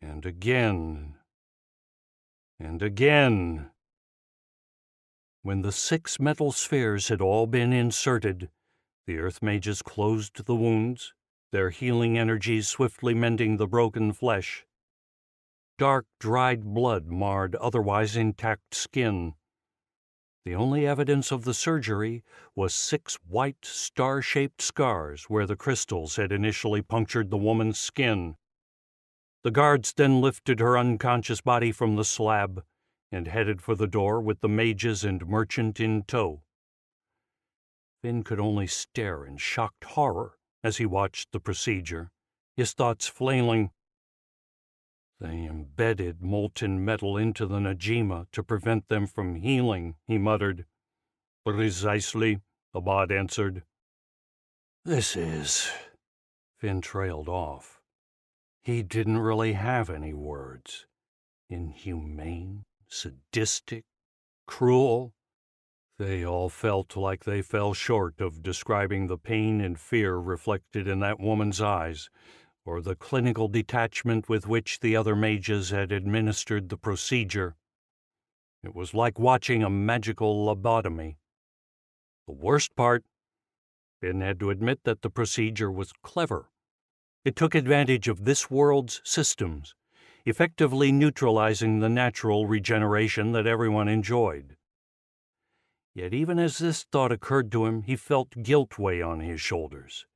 And again. And again. When the six metal spheres had all been inserted, the Earth Mages closed the wounds, their healing energies swiftly mending the broken flesh. Dark, dried blood marred otherwise intact skin. The only evidence of the surgery was six white, star shaped scars where the crystals had initially punctured the woman's skin. The guards then lifted her unconscious body from the slab and headed for the door with the mages and merchant in tow. Finn could only stare in shocked horror as he watched the procedure, his thoughts flailing. They embedded molten metal into the Najima to prevent them from healing, he muttered. Precisely, Abad answered. This is. Finn trailed off. He didn't really have any words. Inhumane, sadistic, cruel. They all felt like they fell short of describing the pain and fear reflected in that woman's eyes, or the clinical detachment with which the other mages had administered the procedure. It was like watching a magical lobotomy. The worst part, Ben had to admit that the procedure was clever. It took advantage of this world's systems effectively neutralizing the natural regeneration that everyone enjoyed. Yet even as this thought occurred to him, he felt guilt weigh on his shoulders.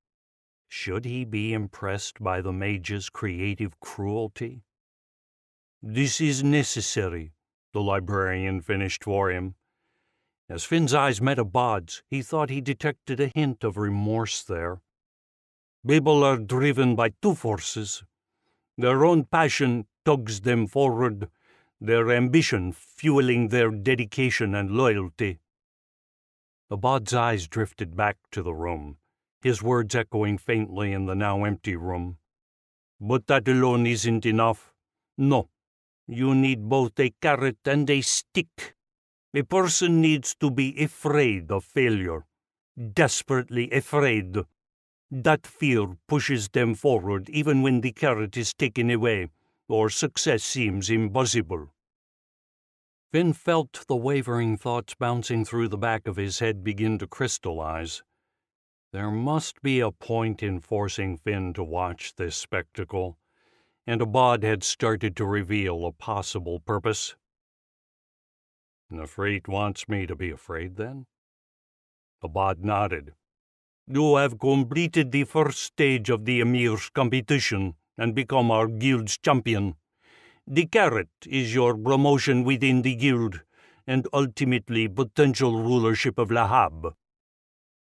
Should he be impressed by the mage's creative cruelty? This is necessary, the librarian finished for him. As Finn's eyes met Abad's, he thought he detected a hint of remorse there. People are driven by two forces. Their own passion tugs them forward, their ambition fueling their dedication and loyalty. Abad's eyes drifted back to the room, his words echoing faintly in the now empty room. But that alone isn't enough. No, you need both a carrot and a stick. A person needs to be afraid of failure, desperately afraid. That fear pushes them forward even when the carrot is taken away or success seems impossible. Finn felt the wavering thoughts bouncing through the back of his head begin to crystallize. There must be a point in forcing Finn to watch this spectacle and Abad had started to reveal a possible purpose. Nefrit wants me to be afraid, then? Abad nodded. You have completed the first stage of the Emir's competition and become our guild's champion. The carrot is your promotion within the guild and ultimately potential rulership of Lahab.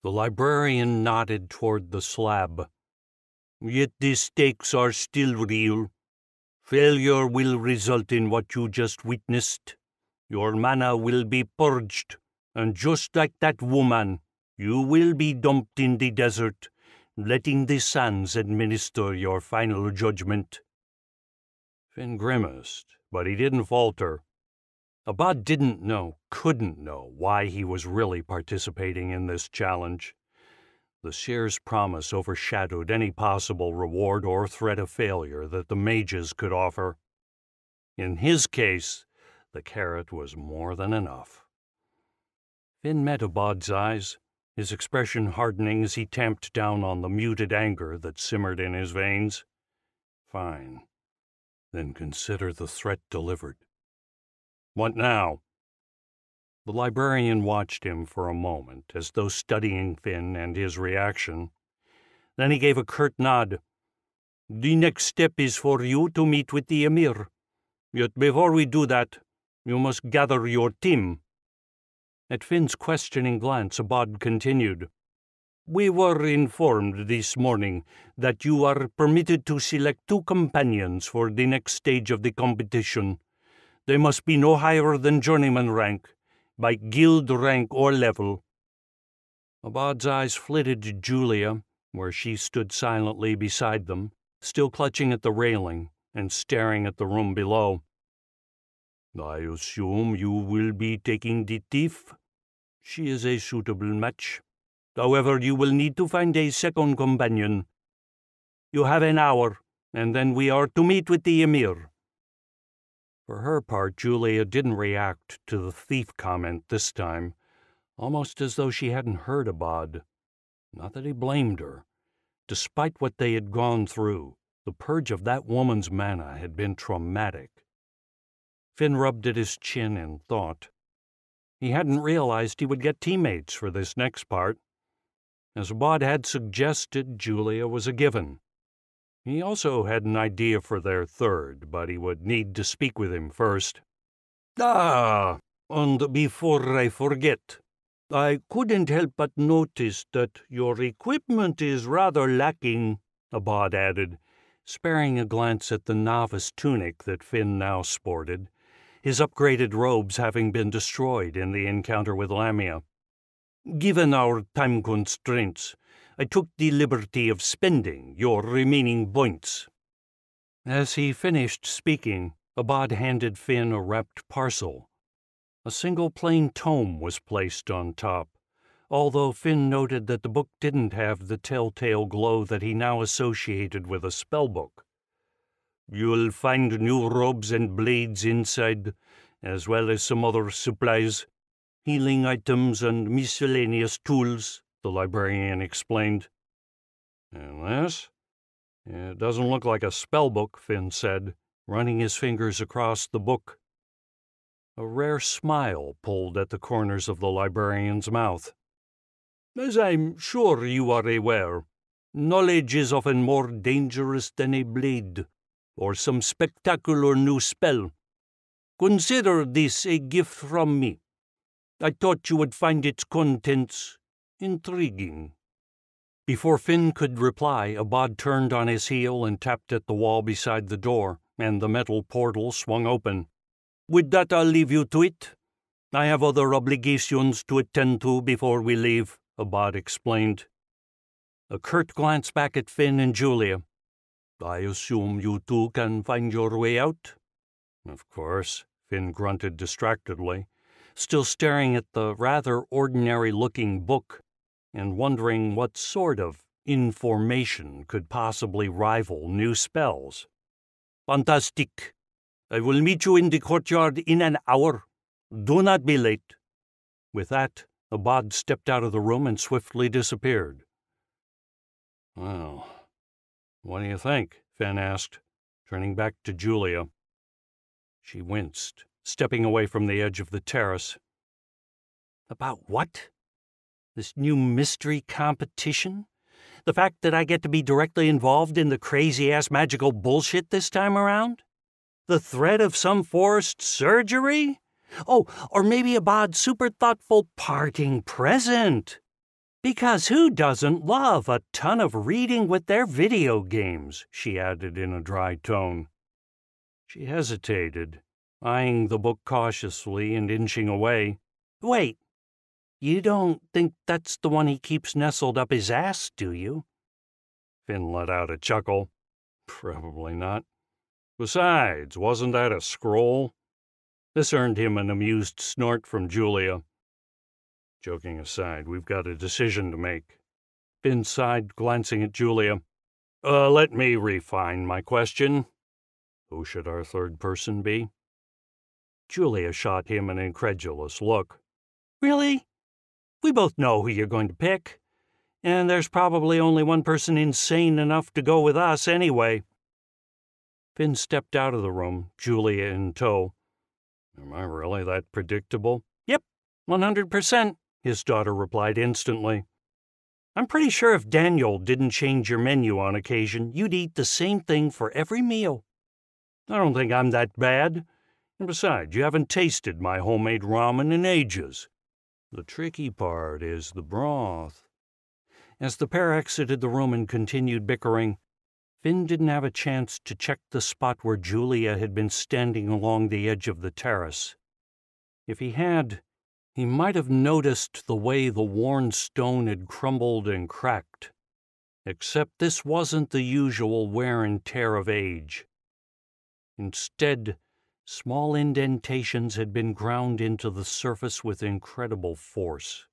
The librarian nodded toward the slab. Yet the stakes are still real. Failure will result in what you just witnessed. Your mana will be purged, and just like that woman, you will be dumped in the desert, letting the sands administer your final judgment. Finn grimaced, but he didn't falter. Abad didn't know, couldn't know, why he was really participating in this challenge. The seer's promise overshadowed any possible reward or threat of failure that the mages could offer. In his case, the carrot was more than enough. Finn met Abad's eyes, his expression hardening as he tamped down on the muted anger that simmered in his veins. Fine. Then consider the threat delivered. What now? The librarian watched him for a moment, as though studying Finn and his reaction. Then he gave a curt nod. The next step is for you to meet with the Emir. Yet before we do that, you must gather your team. At Finn's questioning glance, Abad continued. We were informed this morning that you are permitted to select two companions for the next stage of the competition. They must be no higher than journeyman rank, by guild rank or level. Abad's eyes flitted to Julia, where she stood silently beside them, still clutching at the railing and staring at the room below. I assume you will be taking the thief? She is a suitable match. However, you will need to find a second companion. You have an hour, and then we are to meet with the Emir. For her part, Julia didn't react to the thief comment this time, almost as though she hadn't heard Abad. Not that he blamed her. Despite what they had gone through, the purge of that woman's mana had been traumatic. Finn rubbed at his chin in thought. He hadn't realized he would get teammates for this next part. As Abad had suggested, Julia was a given. He also had an idea for their third, but he would need to speak with him first. Ah, and before I forget, I couldn't help but notice that your equipment is rather lacking, Abad added, sparing a glance at the novice tunic that Finn now sported, his upgraded robes having been destroyed in the encounter with Lamia. Given our time constraints, I took the liberty of spending your remaining points. As he finished speaking, Abad handed Finn a wrapped parcel. A single plain tome was placed on top, although Finn noted that the book didn't have the telltale glow that he now associated with a spellbook. You'll find new robes and blades inside, as well as some other supplies, healing items and miscellaneous tools the librarian explained. This? It doesn't look like a spell book, Finn said, running his fingers across the book. A rare smile pulled at the corners of the librarian's mouth. As I'm sure you are aware, knowledge is often more dangerous than a blade or some spectacular new spell. Consider this a gift from me. I thought you would find its contents intriguing. Before Finn could reply, Abad turned on his heel and tapped at the wall beside the door, and the metal portal swung open. With that, I'll leave you to it. I have other obligations to attend to before we leave, Abad explained. A curt glance back at Finn and Julia. I assume you two can find your way out? Of course, Finn grunted distractedly, still staring at the rather ordinary looking book and wondering what sort of information could possibly rival new spells. Fantastic. I will meet you in the courtyard in an hour. Do not be late. With that, Abad stepped out of the room and swiftly disappeared. Well, what do you think? Finn asked, turning back to Julia. She winced, stepping away from the edge of the terrace. About what? This new mystery competition? The fact that I get to be directly involved in the crazy ass magical bullshit this time around? The threat of some forced surgery? Oh, or maybe Abad super thoughtful parting present. Because who doesn't love a ton of reading with their video games? she added in a dry tone. She hesitated, eyeing the book cautiously and inching away. Wait, you don't think that's the one he keeps nestled up his ass, do you? Finn let out a chuckle. Probably not. Besides, wasn't that a scroll? This earned him an amused snort from Julia. Joking aside, we've got a decision to make. Finn sighed, glancing at Julia. Uh, let me refine my question. Who should our third person be? Julia shot him an incredulous look. Really? We both know who you're going to pick. And there's probably only one person insane enough to go with us anyway. Finn stepped out of the room, Julia in tow. Am I really that predictable? Yep, 100%, his daughter replied instantly. I'm pretty sure if Daniel didn't change your menu on occasion, you'd eat the same thing for every meal. I don't think I'm that bad. And besides, you haven't tasted my homemade ramen in ages. The tricky part is the broth. As the pair exited the room and continued bickering, Finn didn't have a chance to check the spot where Julia had been standing along the edge of the terrace. If he had, he might have noticed the way the worn stone had crumbled and cracked. Except this wasn't the usual wear and tear of age. Instead, Small indentations had been ground into the surface with incredible force,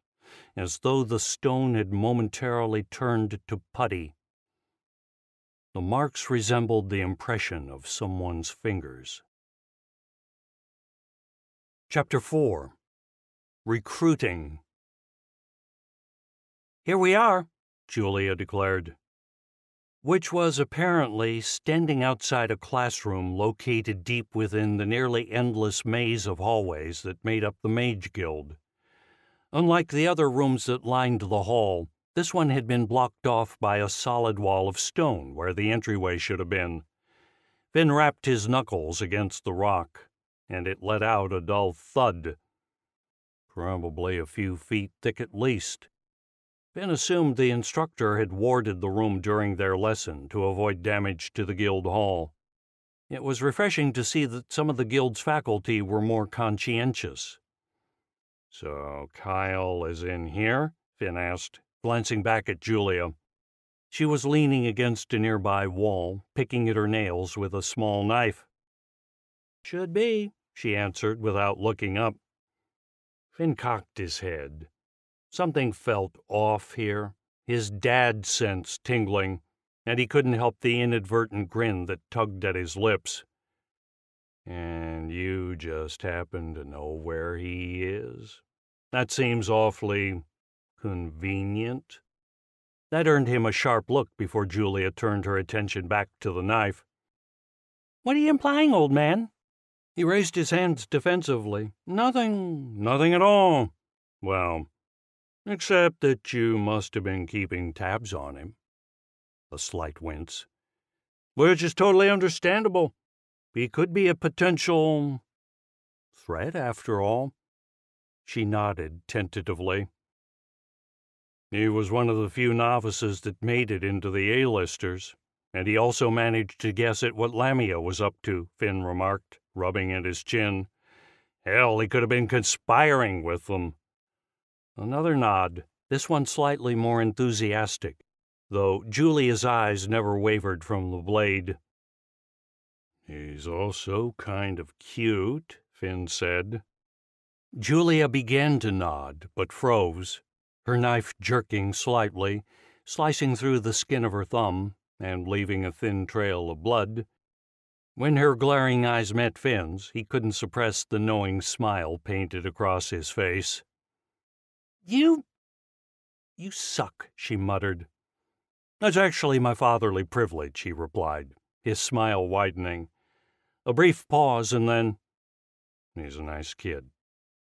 as though the stone had momentarily turned to putty. The marks resembled the impression of someone's fingers. Chapter 4 Recruiting Here we are, Julia declared which was apparently standing outside a classroom located deep within the nearly endless maze of hallways that made up the Mage Guild. Unlike the other rooms that lined the hall, this one had been blocked off by a solid wall of stone where the entryway should have been. Finn rapped his knuckles against the rock, and it let out a dull thud. Probably a few feet thick at least. Finn assumed the instructor had warded the room during their lesson to avoid damage to the guild hall. It was refreshing to see that some of the guild's faculty were more conscientious. So Kyle is in here? Finn asked, glancing back at Julia. She was leaning against a nearby wall, picking at her nails with a small knife. Should be, she answered without looking up. Finn cocked his head. Something felt off here, his dad sense tingling, and he couldn't help the inadvertent grin that tugged at his lips. And you just happen to know where he is? That seems awfully convenient. That earned him a sharp look before Julia turned her attention back to the knife. What are you implying, old man? He raised his hands defensively. Nothing, nothing at all. Well, except that you must have been keeping tabs on him. A slight wince. Which is totally understandable. He could be a potential threat, after all. She nodded tentatively. He was one of the few novices that made it into the A-listers, and he also managed to guess at what Lamia was up to, Finn remarked, rubbing at his chin. Hell, he could have been conspiring with them. Another nod, this one slightly more enthusiastic, though Julia's eyes never wavered from the blade. He's also kind of cute, Finn said. Julia began to nod, but froze, her knife jerking slightly, slicing through the skin of her thumb and leaving a thin trail of blood. When her glaring eyes met Finn's, he couldn't suppress the knowing smile painted across his face. You. you suck, she muttered. That's actually my fatherly privilege, he replied, his smile widening. A brief pause, and then, He's a nice kid.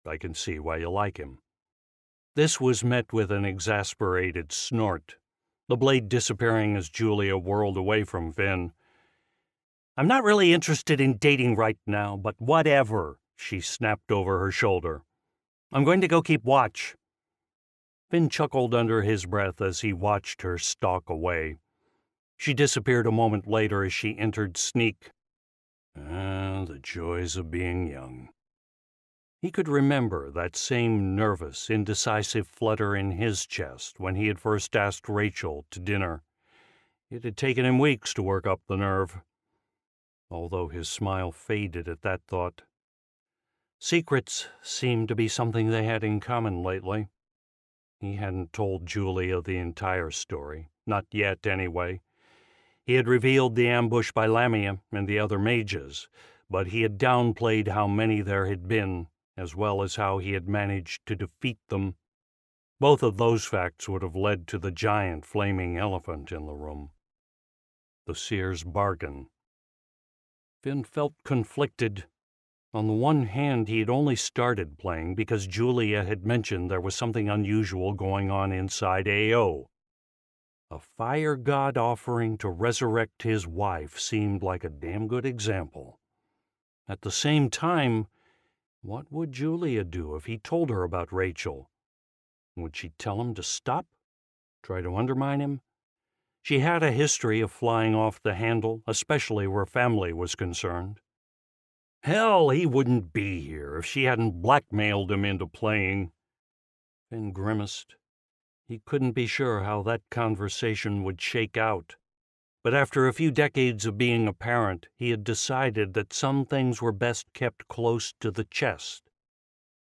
I can see why you like him. This was met with an exasperated snort, the blade disappearing as Julia whirled away from Finn. I'm not really interested in dating right now, but whatever, she snapped over her shoulder. I'm going to go keep watch. Finn chuckled under his breath as he watched her stalk away. She disappeared a moment later as she entered Sneak. Ah, the joys of being young. He could remember that same nervous, indecisive flutter in his chest when he had first asked Rachael to dinner. It had taken him weeks to work up the nerve, although his smile faded at that thought. Secrets seemed to be something they had in common lately. He hadn't told Julia the entire story, not yet anyway. He had revealed the ambush by Lamia and the other mages, but he had downplayed how many there had been as well as how he had managed to defeat them. Both of those facts would have led to the giant flaming elephant in the room. The seer's bargain. Finn felt conflicted. On the one hand, he had only started playing because Julia had mentioned there was something unusual going on inside AO. A fire god offering to resurrect his wife seemed like a damn good example. At the same time, what would Julia do if he told her about Rachael? Would she tell him to stop? Try to undermine him? She had a history of flying off the handle, especially where family was concerned. Hell, he wouldn't be here if she hadn't blackmailed him into playing. Finn grimaced. He couldn't be sure how that conversation would shake out but after a few decades of being a parent, he had decided that some things were best kept close to the chest.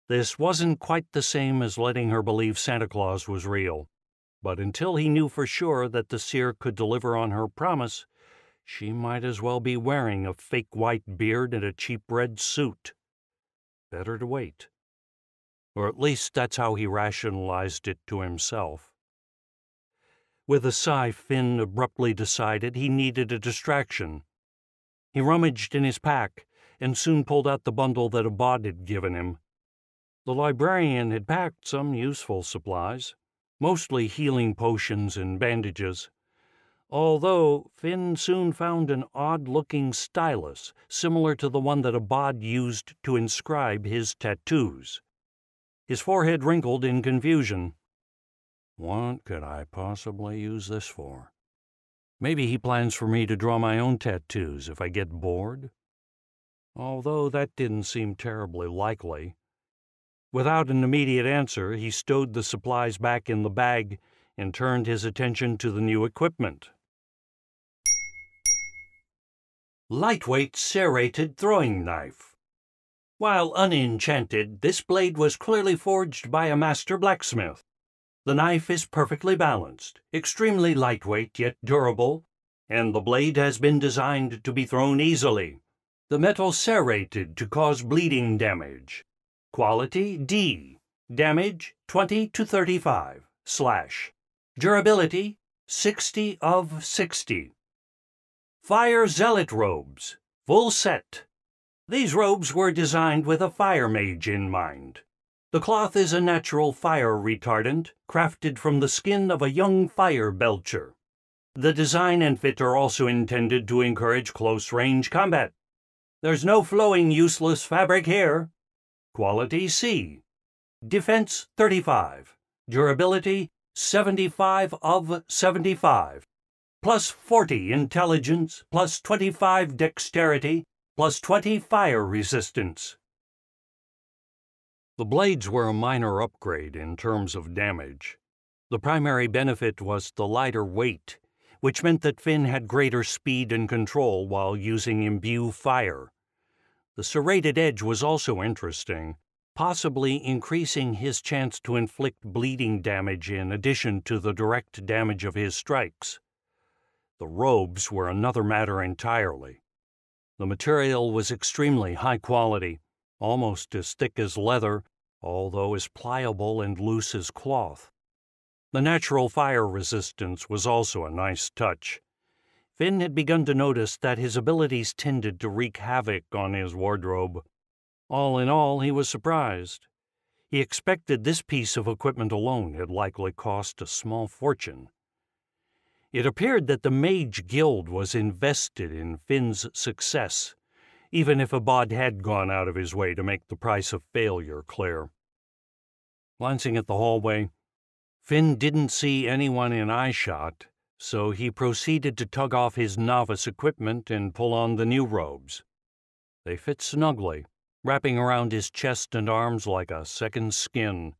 This wasn't quite the same as letting her believe Santa Claus was real, but until he knew for sure that the seer could deliver on her promise, she might as well be wearing a fake white beard and a cheap red suit. Better to wait. Or at least that's how he rationalized it to himself. With a sigh, Finn abruptly decided he needed a distraction. He rummaged in his pack and soon pulled out the bundle that Abad had given him. The librarian had packed some useful supplies, mostly healing potions and bandages. Although Finn soon found an odd looking stylus similar to the one that Abad used to inscribe his tattoos. His forehead wrinkled in confusion. What could I possibly use this for? Maybe he plans for me to draw my own tattoos if I get bored? Although that didn't seem terribly likely. Without an immediate answer, he stowed the supplies back in the bag and turned his attention to the new equipment. Lightweight serrated throwing knife. While unenchanted, this blade was clearly forged by a master blacksmith. The knife is perfectly balanced, extremely lightweight yet durable, and the blade has been designed to be thrown easily. The metal serrated to cause bleeding damage. Quality D. Damage 20 to 35. Slash. Durability 60 of 60. Fire Zealot Robes. Full set. These robes were designed with a fire mage in mind. The cloth is a natural fire retardant crafted from the skin of a young fire belcher. The design and fit are also intended to encourage close range combat. There's no flowing useless fabric here. Quality C. Defense 35. Durability 75 of 75. Plus 40 intelligence, plus 25 dexterity, plus 20 fire resistance. The blades were a minor upgrade in terms of damage. The primary benefit was the lighter weight, which meant that Finn had greater speed and control while using imbue fire. The serrated edge was also interesting, possibly increasing his chance to inflict bleeding damage in addition to the direct damage of his strikes. The robes were another matter entirely. The material was extremely high quality, almost as thick as leather, although as pliable and loose as cloth. The natural fire resistance was also a nice touch. Finn had begun to notice that his abilities tended to wreak havoc on his wardrobe. All in all, he was surprised. He expected this piece of equipment alone had likely cost a small fortune. It appeared that the Mage Guild was invested in Finn's success, even if Abad had gone out of his way to make the price of failure clear. Glancing at the hallway, Finn didn't see anyone in eyeshot, so he proceeded to tug off his novice equipment and pull on the new robes. They fit snugly, wrapping around his chest and arms like a second skin.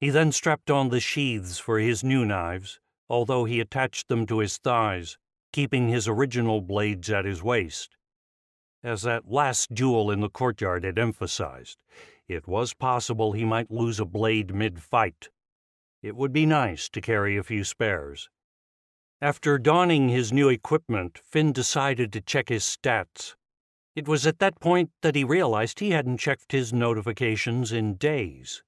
He then strapped on the sheaths for his new knives although he attached them to his thighs, keeping his original blades at his waist. As that last duel in the courtyard had emphasized, it was possible he might lose a blade mid fight. It would be nice to carry a few spares. After donning his new equipment, Finn decided to check his stats. It was at that point that he realized he hadn't checked his notifications in days.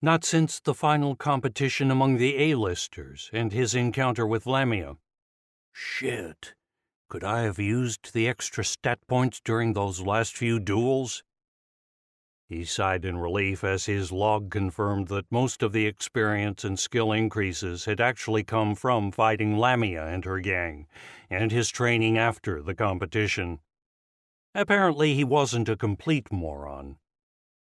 Not since the final competition among the A-listers and his encounter with Lamia. Shit. Could I have used the extra stat points during those last few duels? He sighed in relief as his log confirmed that most of the experience and skill increases had actually come from fighting Lamia and her gang, and his training after the competition. Apparently, he wasn't a complete moron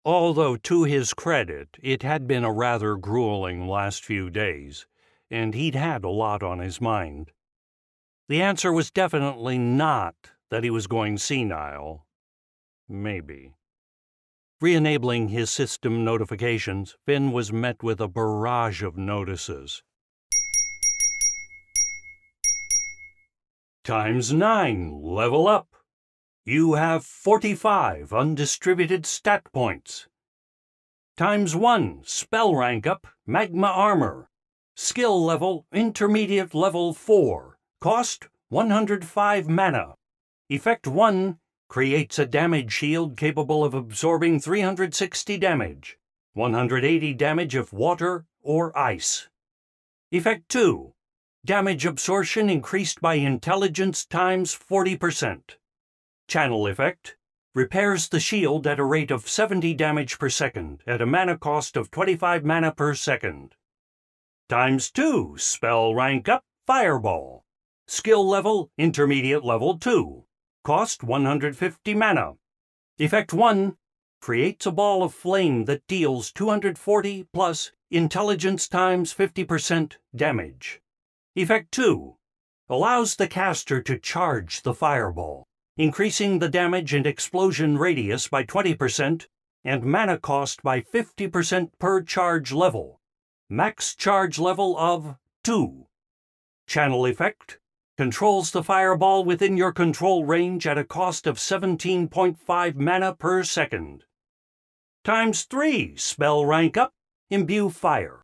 although to his credit, it had been a rather grueling last few days, and he'd had a lot on his mind. The answer was definitely not that he was going senile. Maybe. Re-enabling his system notifications, Finn was met with a barrage of notices. Times 9, level up. You have 45 undistributed stat points. Times 1 spell rank up magma armor. Skill level intermediate level 4. Cost 105 mana. Effect 1 creates a damage shield capable of absorbing 360 damage, 180 damage of water or ice. Effect 2 Damage absorption increased by intelligence times 40%. Channel Effect repairs the shield at a rate of 70 damage per second at a mana cost of 25 mana per second. Times 2 spell rank up Fireball. Skill level intermediate level 2. Cost 150 mana. Effect 1 creates a ball of flame that deals 240 plus intelligence times 50% damage. Effect 2 allows the caster to charge the fireball increasing the damage and explosion radius by 20% and mana cost by 50% per charge level. Max charge level of 2. Channel Effect controls the fireball within your control range at a cost of 17.5 mana per second. Times 3 spell rank up, imbue fire.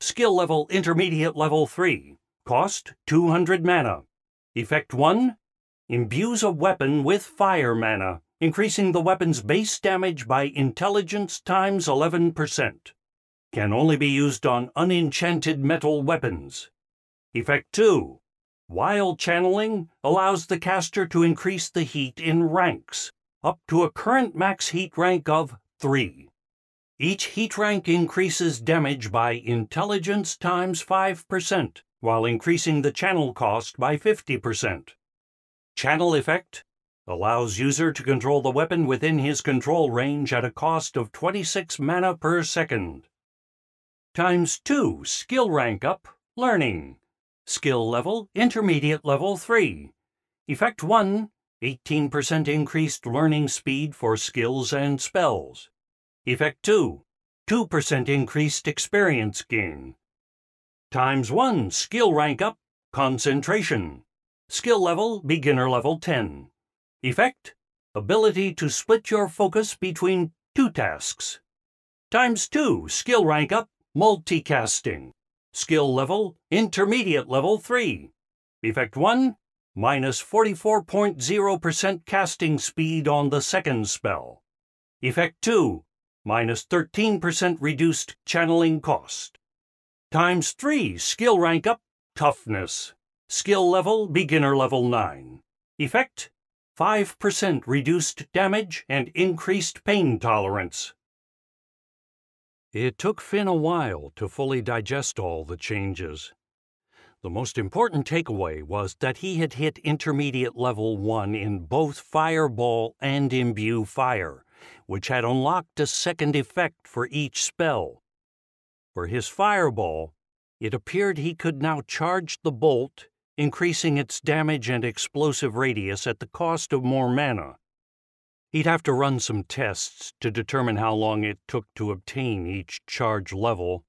Skill level intermediate level 3. Cost 200 mana. Effect 1 imbues a weapon with fire mana, increasing the weapon's base damage by intelligence times 11%. Can only be used on unenchanted metal weapons. Effect 2. Wild channeling allows the caster to increase the heat in ranks, up to a current max heat rank of 3. Each heat rank increases damage by intelligence times 5%, while increasing the channel cost by 50%. Channel effect allows user to control the weapon within his control range at a cost of 26 mana per second. Times 2 skill rank up, learning. Skill level, intermediate level 3. Effect 1, 18% increased learning speed for skills and spells. Effect 2, 2% increased experience gain. Times 1 skill rank up, concentration. Skill level, beginner level 10. Effect, ability to split your focus between two tasks. Times 2 skill rank up, multicasting. Skill level, intermediate level 3. Effect 1, minus 44.0% casting speed on the second spell. Effect 2, minus 13% reduced channeling cost. Times 3 skill rank up, toughness. Skill level, beginner level 9. Effect, 5% reduced damage and increased pain tolerance. It took Finn a while to fully digest all the changes. The most important takeaway was that he had hit intermediate level 1 in both Fireball and Imbue Fire, which had unlocked a second effect for each spell. For his Fireball, it appeared he could now charge the bolt, increasing its damage and explosive radius at the cost of more mana. He'd have to run some tests to determine how long it took to obtain each charge level.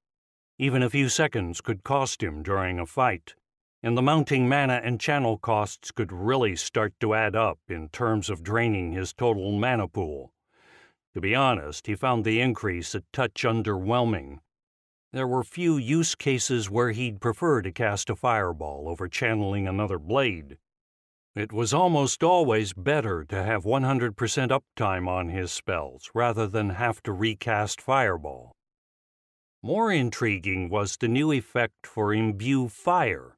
Even a few seconds could cost him during a fight, and the mounting mana and channel costs could really start to add up in terms of draining his total mana pool. To be honest, he found the increase a touch underwhelming. There were few use cases where he'd prefer to cast a fireball over channeling another blade. It was almost always better to have 100% uptime on his spells rather than have to recast Fireball. More intriguing was the new effect for Imbue Fire.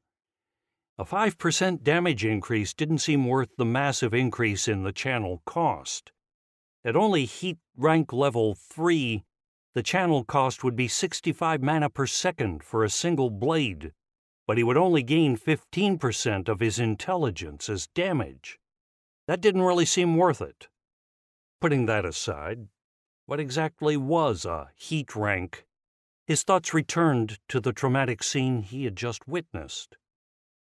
A 5% damage increase didn't seem worth the massive increase in the channel cost. At only heat rank level 3, the channel cost would be 65 mana per second for a single blade but he would only gain 15% of his intelligence as damage. That didn't really seem worth it. Putting that aside, what exactly was a heat rank? His thoughts returned to the traumatic scene he had just witnessed.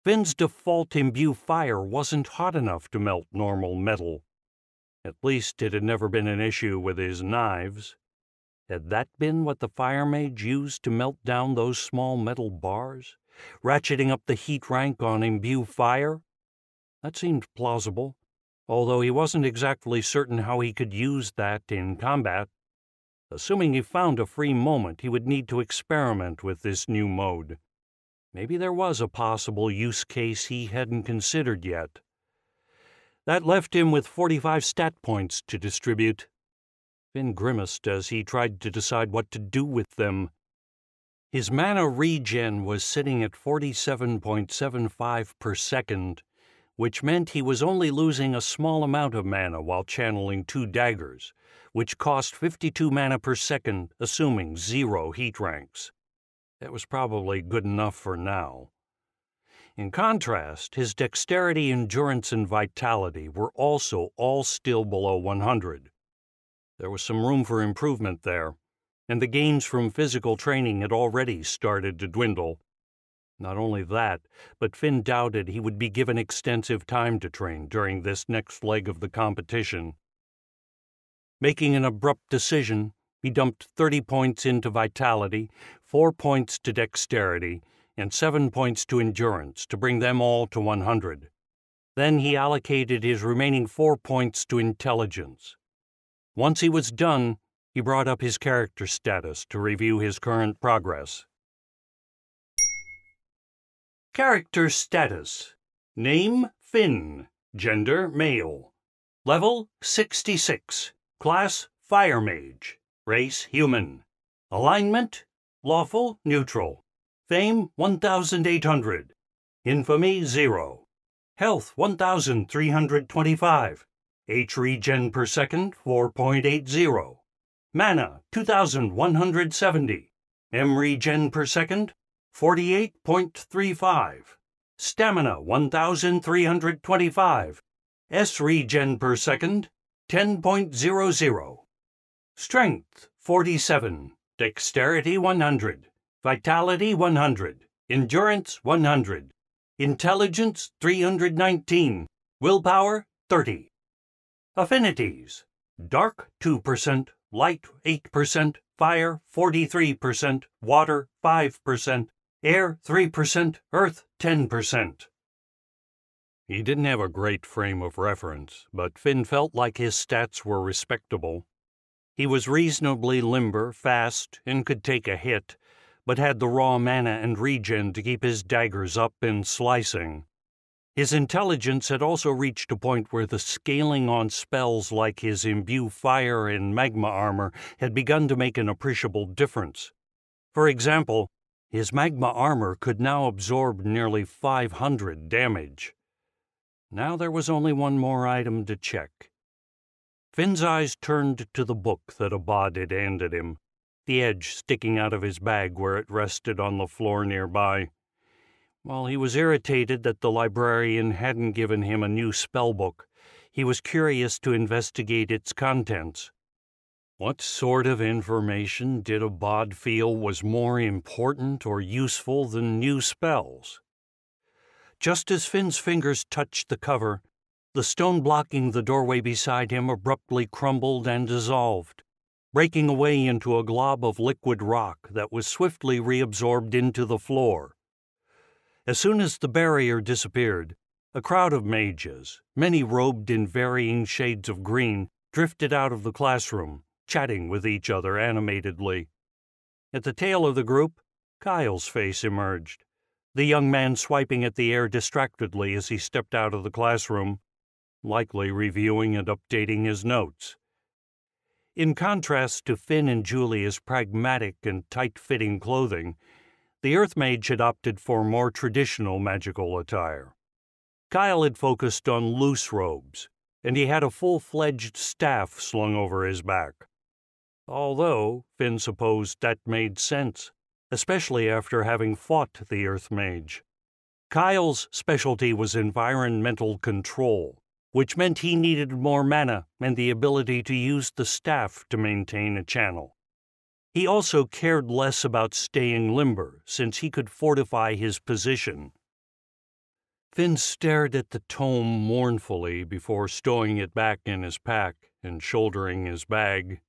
Finn's default imbue fire wasn't hot enough to melt normal metal. At least it had never been an issue with his knives. Had that been what the fire mage used to melt down those small metal bars? Ratcheting up the heat rank on imbue fire? That seemed plausible, although he wasn't exactly certain how he could use that in combat. Assuming he found a free moment, he would need to experiment with this new mode. Maybe there was a possible use case he hadn't considered yet. That left him with 45 stat points to distribute. Finn grimaced as he tried to decide what to do with them. His mana regen was sitting at 47.75 per second, which meant he was only losing a small amount of mana while channeling two daggers, which cost 52 mana per second, assuming zero heat ranks. That was probably good enough for now. In contrast, his dexterity, endurance, and vitality were also all still below 100. There was some room for improvement there and the gains from physical training had already started to dwindle. Not only that, but Finn doubted he would be given extensive time to train during this next leg of the competition. Making an abrupt decision, he dumped 30 points into vitality, 4 points to dexterity, and 7 points to endurance to bring them all to 100. Then he allocated his remaining 4 points to intelligence. Once he was done, he brought up his character status to review his current progress. Character status Name Finn. Gender Male. Level 66. Class Fire Mage. Race Human. Alignment Lawful Neutral. Fame 1800. Infamy 0. Health 1325. H regen per second 4.80. Mana 2170. M regen per second 48.35. Stamina 1325. S regen per second 10.00. Strength 47. Dexterity 100. Vitality 100. Endurance 100. Intelligence 319. Willpower 30. Affinities Dark 2%, Light 8%, Fire 43%, Water 5%, Air 3%, Earth 10%. He didn't have a great frame of reference, but Finn felt like his stats were respectable. He was reasonably limber, fast, and could take a hit, but had the raw mana and regen to keep his daggers up and slicing. His intelligence had also reached a point where the scaling on spells like his imbue fire and magma armor had begun to make an appreciable difference. For example, his magma armor could now absorb nearly 500 damage. Now there was only one more item to check. Finn's eyes turned to the book that Abad had handed him, the edge sticking out of his bag where it rested on the floor nearby. While he was irritated that the librarian hadn't given him a new spellbook, he was curious to investigate its contents. What sort of information did Abad feel was more important or useful than new spells? Just as Finn's fingers touched the cover, the stone blocking the doorway beside him abruptly crumbled and dissolved, breaking away into a glob of liquid rock that was swiftly reabsorbed into the floor. As soon as the barrier disappeared, a crowd of mages, many robed in varying shades of green, drifted out of the classroom, chatting with each other animatedly. At the tail of the group, Kyle's face emerged the young man swiping at the air distractedly as he stepped out of the classroom, likely reviewing and updating his notes. In contrast to Finn and Julia's pragmatic and tight fitting clothing, the Earth Mage had opted for more traditional magical attire. Kyle had focused on loose robes, and he had a full fledged staff slung over his back. Although, Finn supposed that made sense especially after having fought the Earth Mage. Kyle's specialty was environmental control, which meant he needed more mana and the ability to use the staff to maintain a channel. He also cared less about staying limber, since he could fortify his position. Finn stared at the tome mournfully before stowing it back in his pack and shouldering his bag.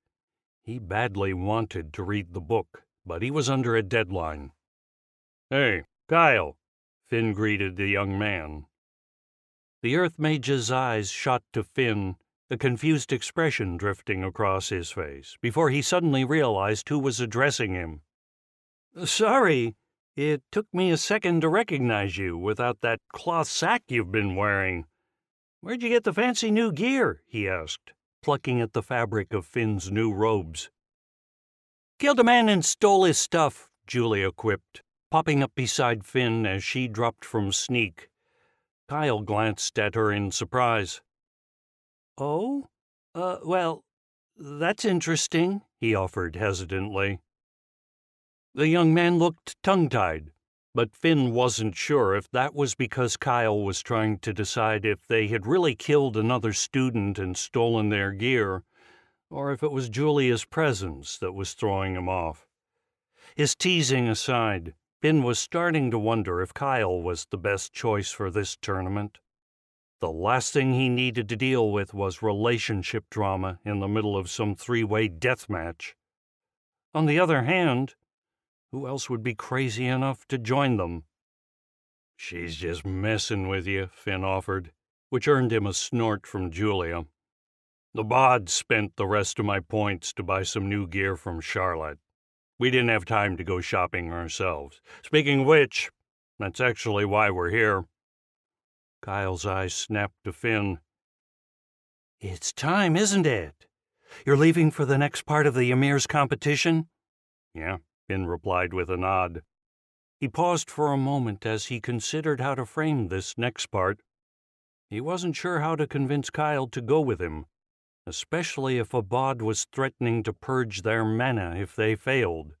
He badly wanted to read the book but he was under a deadline. Hey, Kyle, Finn greeted the young man. The Earth Mage's eyes shot to Finn, a confused expression drifting across his face, before he suddenly realized who was addressing him. Sorry, it took me a second to recognize you without that cloth sack you've been wearing. Where'd you get the fancy new gear? he asked, plucking at the fabric of Finn's new robes. Killed a man and stole his stuff, Julia quipped, popping up beside Finn as she dropped from sneak. Kyle glanced at her in surprise. Oh? Uh, well, that's interesting, he offered hesitantly. The young man looked tongue tied, but Finn wasn't sure if that was because Kyle was trying to decide if they had really killed another student and stolen their gear or if it was Julia's presence that was throwing him off. His teasing aside, Finn was starting to wonder if Kyle was the best choice for this tournament. The last thing he needed to deal with was relationship drama in the middle of some three way death match. On the other hand, who else would be crazy enough to join them? She's just messing with you, Finn offered, which earned him a snort from Julia. Abad spent the rest of my points to buy some new gear from Charlotte. We didn't have time to go shopping ourselves. Speaking of which, that's actually why we're here. Kyle's eyes snapped to Finn. It's time, isn't it? You're leaving for the next part of the Emir's competition? Yeah, Finn replied with a nod. He paused for a moment as he considered how to frame this next part. He wasn't sure how to convince Kyle to go with him, especially if Abad was threatening to purge their mana if they failed.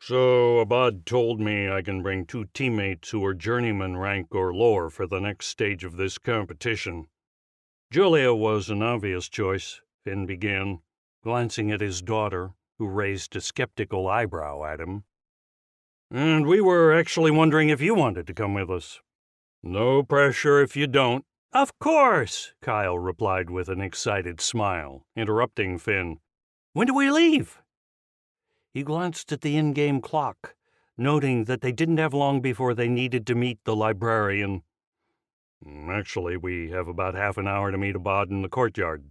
So Abad told me I can bring two teammates who are journeyman rank or lower for the next stage of this competition. Julia was an obvious choice, Finn began, glancing at his daughter, who raised a skeptical eyebrow at him. And we were actually wondering if you wanted to come with us. No pressure if you don't. Of course, Kyle replied with an excited smile, interrupting Finn. When do we leave? He glanced at the in game clock, noting that they didn't have long before they needed to meet the librarian. Mm, actually, we have about half an hour to meet Abad in the courtyard.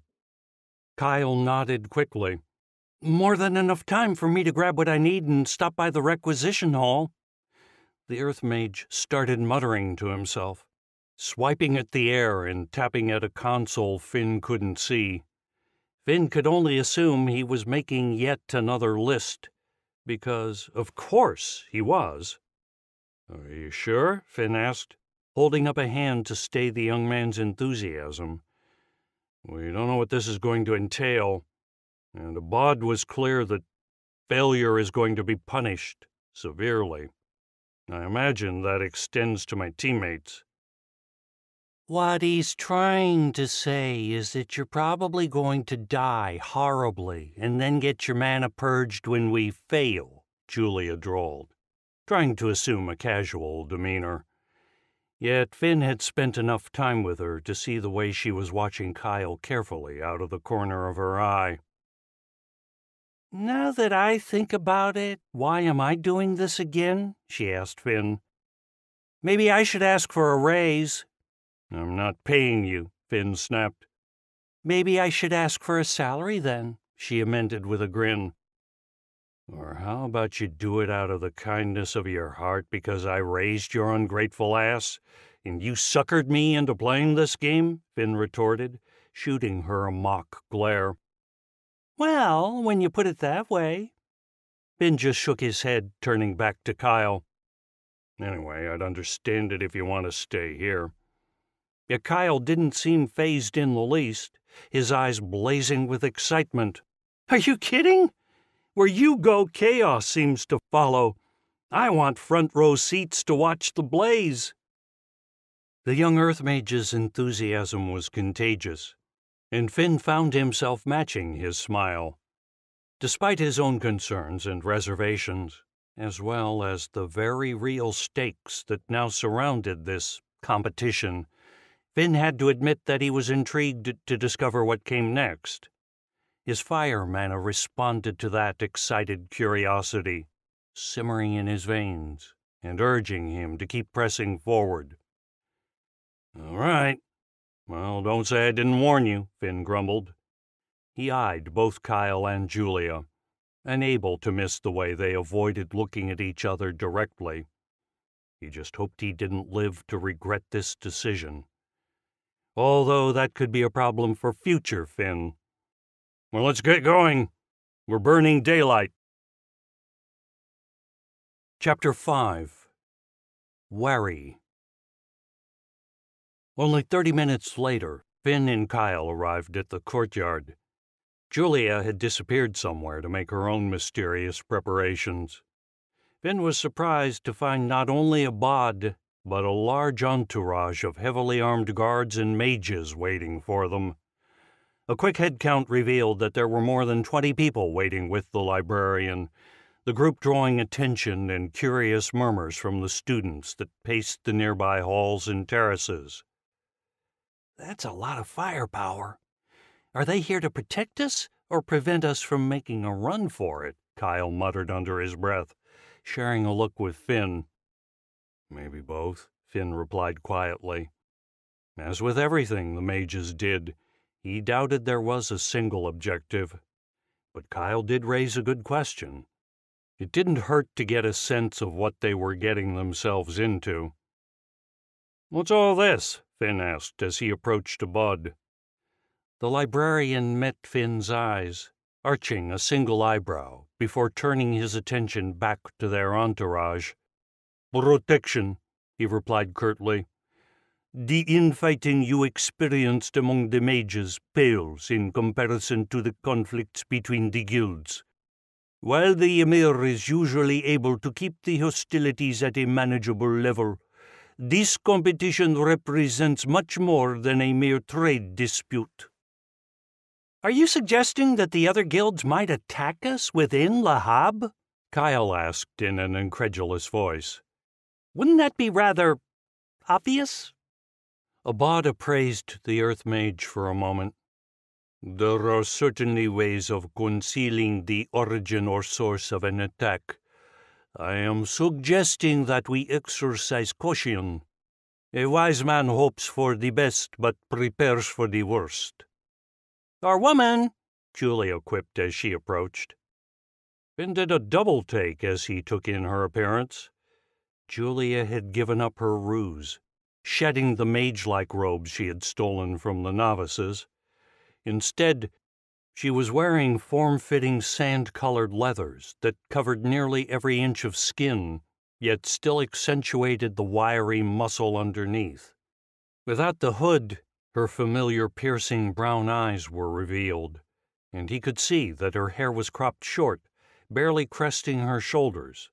Kyle nodded quickly. More than enough time for me to grab what I need and stop by the requisition hall. The Earth Mage started muttering to himself, swiping at the air and tapping at a console Finn couldn't see. Finn could only assume he was making yet another list because, of course, he was. Are you sure? Finn asked, holding up a hand to stay the young man's enthusiasm. We don't know what this is going to entail, and Abad was clear that failure is going to be punished severely. I imagine that extends to my teammates. What he's trying to say is that you're probably going to die horribly and then get your mana purged when we fail, Julia drawled, trying to assume a casual demeanor. Yet Finn had spent enough time with her to see the way she was watching Kyle carefully out of the corner of her eye. Now that I think about it, why am I doing this again? she asked Finn. Maybe I should ask for a raise. I'm not paying you, Finn snapped. Maybe I should ask for a salary then, she amended with a grin. Or how about you do it out of the kindness of your heart because I raised your ungrateful ass and you suckered me into playing this game? Finn retorted, shooting her a mock glare. Well, when you put it that way. Finn just shook his head, turning back to Kyle. Anyway, I'd understand it if you want to stay here. Kyle didn't seem phased in the least, his eyes blazing with excitement. Are you kidding? Where you go, chaos seems to follow. I want front row seats to watch the blaze. The young Earth Mage's enthusiasm was contagious, and Finn found himself matching his smile. Despite his own concerns and reservations, as well as the very real stakes that now surrounded this competition, Finn had to admit that he was intrigued to discover what came next. His fire mana responded to that excited curiosity, simmering in his veins and urging him to keep pressing forward. All right. Well, don't say I didn't warn you, Finn grumbled. He eyed both Kyle and Julia, unable to miss the way they avoided looking at each other directly. He just hoped he didn't live to regret this decision although that could be a problem for future Finn. Well, let's get going. We're burning daylight. Chapter 5 Wary Only thirty minutes later, Finn and Kyle arrived at the courtyard. Julia had disappeared somewhere to make her own mysterious preparations. Finn was surprised to find not only Abad but a large entourage of heavily armed guards and mages waiting for them. A quick head count revealed that there were more than 20 people waiting with the librarian, the group drawing attention and curious murmurs from the students that paced the nearby halls and terraces. That's a lot of firepower. Are they here to protect us or prevent us from making a run for it? Kyle muttered under his breath, sharing a look with Finn. Maybe both, Finn replied quietly. As with everything the mages did, he doubted there was a single objective. But Kyle did raise a good question. It didn't hurt to get a sense of what they were getting themselves into. What's all this? Finn asked as he approached Abad. The librarian met Finn's eyes, arching a single eyebrow before turning his attention back to their entourage. Protection, he replied curtly. The infighting you experienced among the mages pales in comparison to the conflicts between the guilds. While the Emir is usually able to keep the hostilities at a manageable level, this competition represents much more than a mere trade dispute. Are you suggesting that the other guilds might attack us within Lahab? Kyle asked in an incredulous voice. Wouldn't that be rather obvious? Abad appraised the Earth Mage for a moment. There are certainly ways of concealing the origin or source of an attack. I am suggesting that we exercise caution. A wise man hopes for the best but prepares for the worst. Our woman, Julia quipped as she approached. Finn did a double take as he took in her appearance. Julia had given up her ruse shedding the mage like robes she had stolen from the novices. Instead, she was wearing form fitting sand colored leathers that covered nearly every inch of skin, yet still accentuated the wiry muscle underneath. Without the hood, her familiar piercing brown eyes were revealed, and he could see that her hair was cropped short, barely cresting her shoulders.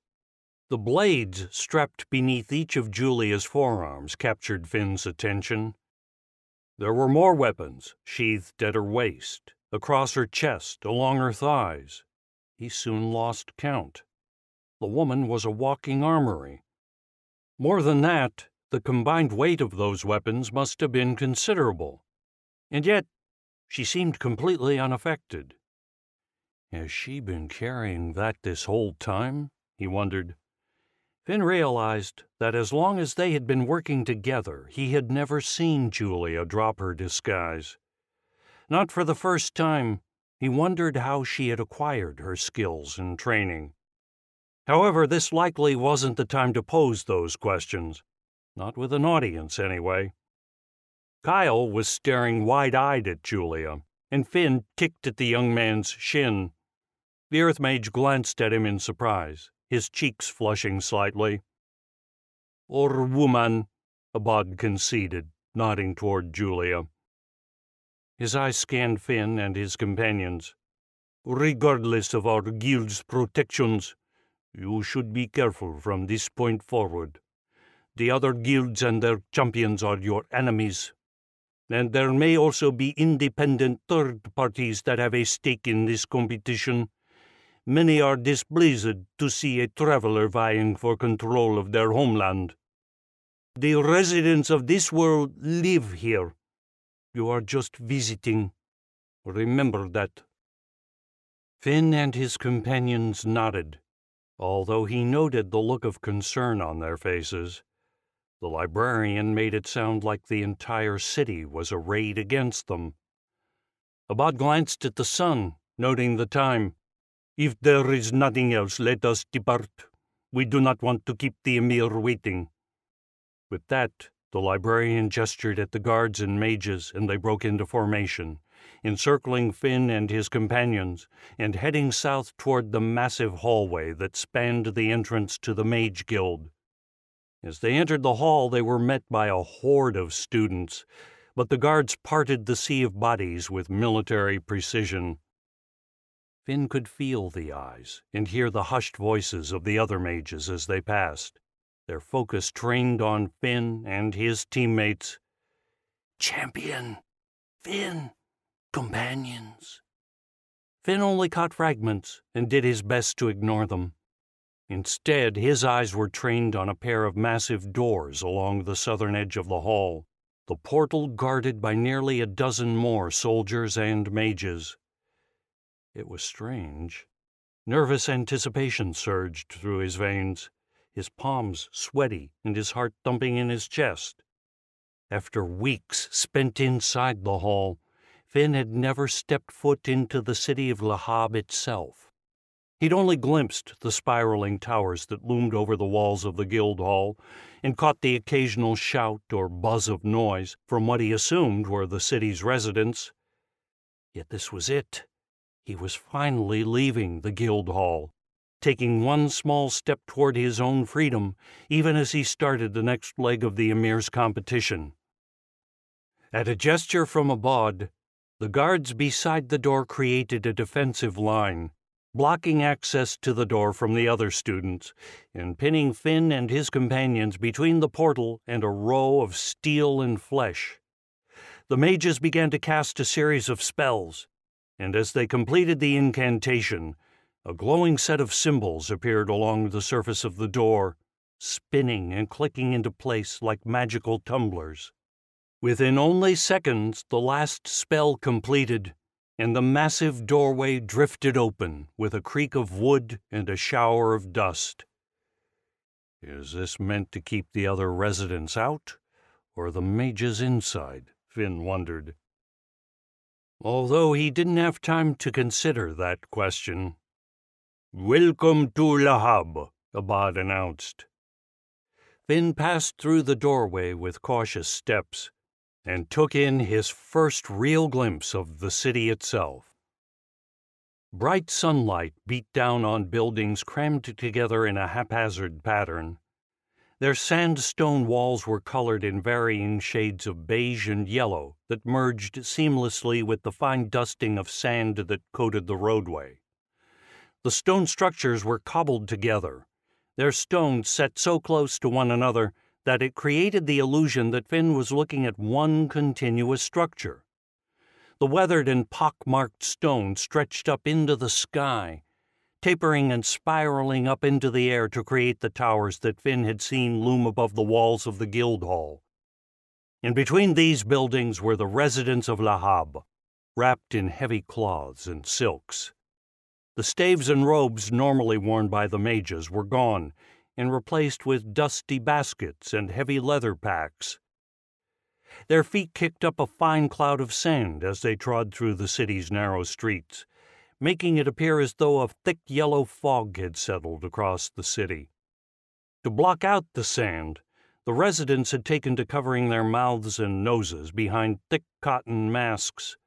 The blades strapped beneath each of Julia's forearms captured Finn's attention. There were more weapons sheathed at her waist, across her chest, along her thighs. He soon lost count. The woman was a walking armory. More than that, the combined weight of those weapons must have been considerable. And yet, she seemed completely unaffected. Has she been carrying that this whole time? he wondered. Finn realized that as long as they had been working together, he had never seen Julia drop her disguise. Not for the first time, he wondered how she had acquired her skills and training. However, this likely wasn't the time to pose those questions. Not with an audience, anyway. Kyle was staring wide eyed at Julia, and Finn kicked at the young man's shin. The Earth Mage glanced at him in surprise his cheeks flushing slightly. Or woman, Abad conceded, nodding toward Julia. His eyes scanned Finn and his companions. Regardless of our guild's protections, you should be careful from this point forward. The other guilds and their champions are your enemies. And there may also be independent third parties that have a stake in this competition many are displeased to see a traveler vying for control of their homeland. The residents of this world live here. You are just visiting. Remember that. Finn and his companions nodded, although he noted the look of concern on their faces. The librarian made it sound like the entire city was arrayed against them. Abad glanced at the sun, noting the time. If there is nothing else, let us depart. We do not want to keep the Emir waiting. With that, the librarian gestured at the guards and mages, and they broke into formation, encircling Finn and his companions, and heading south toward the massive hallway that spanned the entrance to the Mage Guild. As they entered the hall, they were met by a horde of students, but the guards parted the sea of bodies with military precision. Finn could feel the eyes and hear the hushed voices of the other mages as they passed, their focus trained on Finn and his teammates. Champion! Finn! Companions! Finn only caught fragments and did his best to ignore them. Instead, his eyes were trained on a pair of massive doors along the southern edge of the hall, the portal guarded by nearly a dozen more soldiers and mages. It was strange. Nervous anticipation surged through his veins, his palms sweaty and his heart thumping in his chest. After weeks spent inside the hall, Finn had never stepped foot into the city of Lahab itself. He'd only glimpsed the spiraling towers that loomed over the walls of the guild hall and caught the occasional shout or buzz of noise from what he assumed were the city's residents. Yet this was it He was finally leaving the guild hall, taking one small step toward his own freedom, even as he started the next leg of the Emir's competition. At a gesture from Abad, the guards beside the door created a defensive line, blocking access to the door from the other students, and pinning Finn and his companions between the portal and a row of steel and flesh. The mages began to cast a series of spells, and as they completed the incantation, a glowing set of symbols appeared along the surface of the door, spinning and clicking into place like magical tumblers. Within only seconds, the last spell completed, and the massive doorway drifted open with a creak of wood and a shower of dust. Is this meant to keep the other residents out, or the mages inside? Finn wondered. Although he didn't have time to consider that question. Welcome to Lahab, Abad announced. Finn passed through the doorway with cautious steps and took in his first real glimpse of the city itself. Bright sunlight beat down on buildings crammed together in a haphazard pattern. Their sandstone walls were colored in varying shades of beige and yellow that merged seamlessly with the fine dusting of sand that coated the roadway. The stone structures were cobbled together, their stones set so close to one another that it created the illusion that Finn was looking at one continuous structure. The weathered and pock-marked stone stretched up into the sky, tapering and spiraling up into the air to create the towers that Finn had seen loom above the walls of the guild hall. In between these buildings were the residents of Lahab, wrapped in heavy cloths and silks. The staves and robes normally worn by the mages were gone, and replaced with dusty baskets and heavy leather packs. Their feet kicked up a fine cloud of sand as they trod through the city's narrow streets, making it appear as though a thick yellow fog had settled across the city. To block out the sand, the residents had taken to covering their mouths and noses behind thick cotton masks.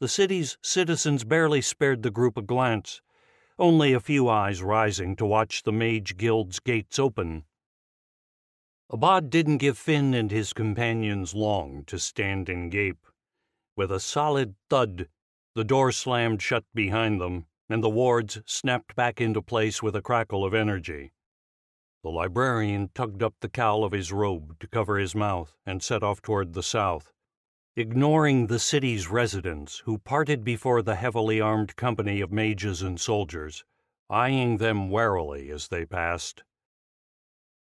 The city's citizens barely spared the group a glance, only a few eyes rising to watch the Mage Guild's gates open. Abad didn't give Finn and his companions long to stand and gape. With a solid thud, the door slammed shut behind them, and the wards snapped back into place with a crackle of energy. The librarian tugged up the cowl of his robe to cover his mouth and set off toward the south ignoring the city's residents who parted before the heavily armed company of mages and soldiers, eyeing them warily as they passed.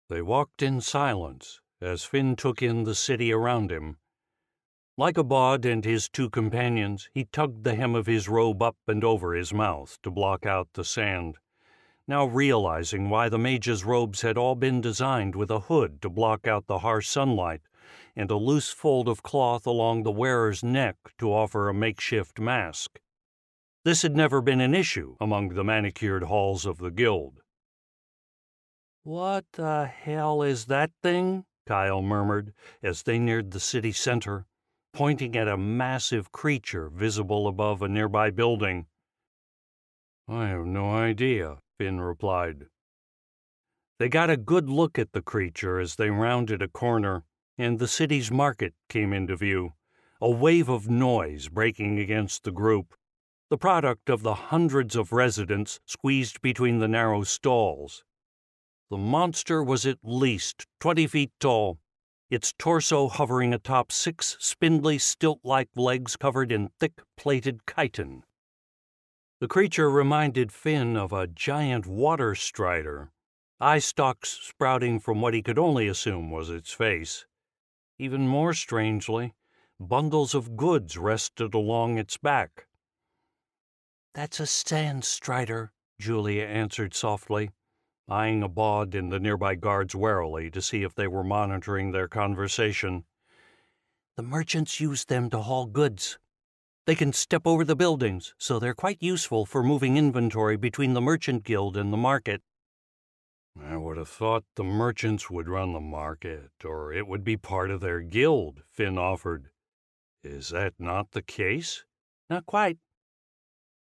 They walked in silence as Finn took in the city around him. Like Abad and his two companions, he tugged the hem of his robe up and over his mouth to block out the sand, now realizing why the mage's robes had all been designed with a hood to block out the harsh sunlight and a loose fold of cloth along the wearer's neck to offer a makeshift mask. This had never been an issue among the manicured halls of the guild. What the hell is that thing? Kyle murmured as they neared the city center, pointing at a massive creature visible above a nearby building. I have no idea, Finn replied. They got a good look at the creature as they rounded a corner and the city's market came into view, a wave of noise breaking against the group, the product of the hundreds of residents squeezed between the narrow stalls. The monster was at least 20 feet tall, its torso hovering atop six spindly stilt like legs covered in thick plated chitin. The creature reminded Finn of a giant water strider, eye stalks sprouting from what he could only assume was its face. Even more strangely, bundles of goods rested along its back. That's a sand strider, Julia answered softly, eyeing Abad and the nearby guards warily to see if they were monitoring their conversation. The merchants use them to haul goods. They can step over the buildings, so they're quite useful for moving inventory between the merchant guild and the market. I would have thought the merchants would run the market, or it would be part of their guild, Finn offered. Is that not the case? Not quite.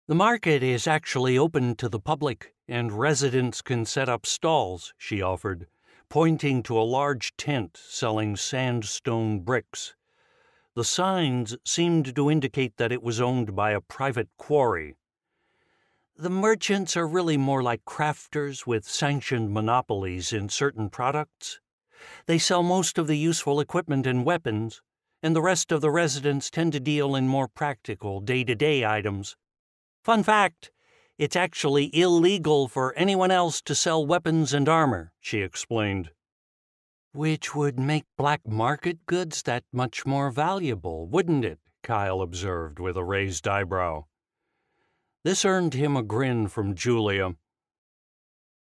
The market is actually open to the public, and residents can set up stalls, she offered, pointing to a large tent selling sandstone bricks. The signs seemed to indicate that it was owned by a private quarry. The merchants are really more like crafters with sanctioned monopolies in certain products. They sell most of the useful equipment and weapons, and the rest of the residents tend to deal in more practical, day to day items. Fun fact it's actually illegal for anyone else to sell weapons and armor, she explained. Which would make black market goods that much more valuable, wouldn't it? Kyle observed with a raised eyebrow. This earned him a grin from Julia.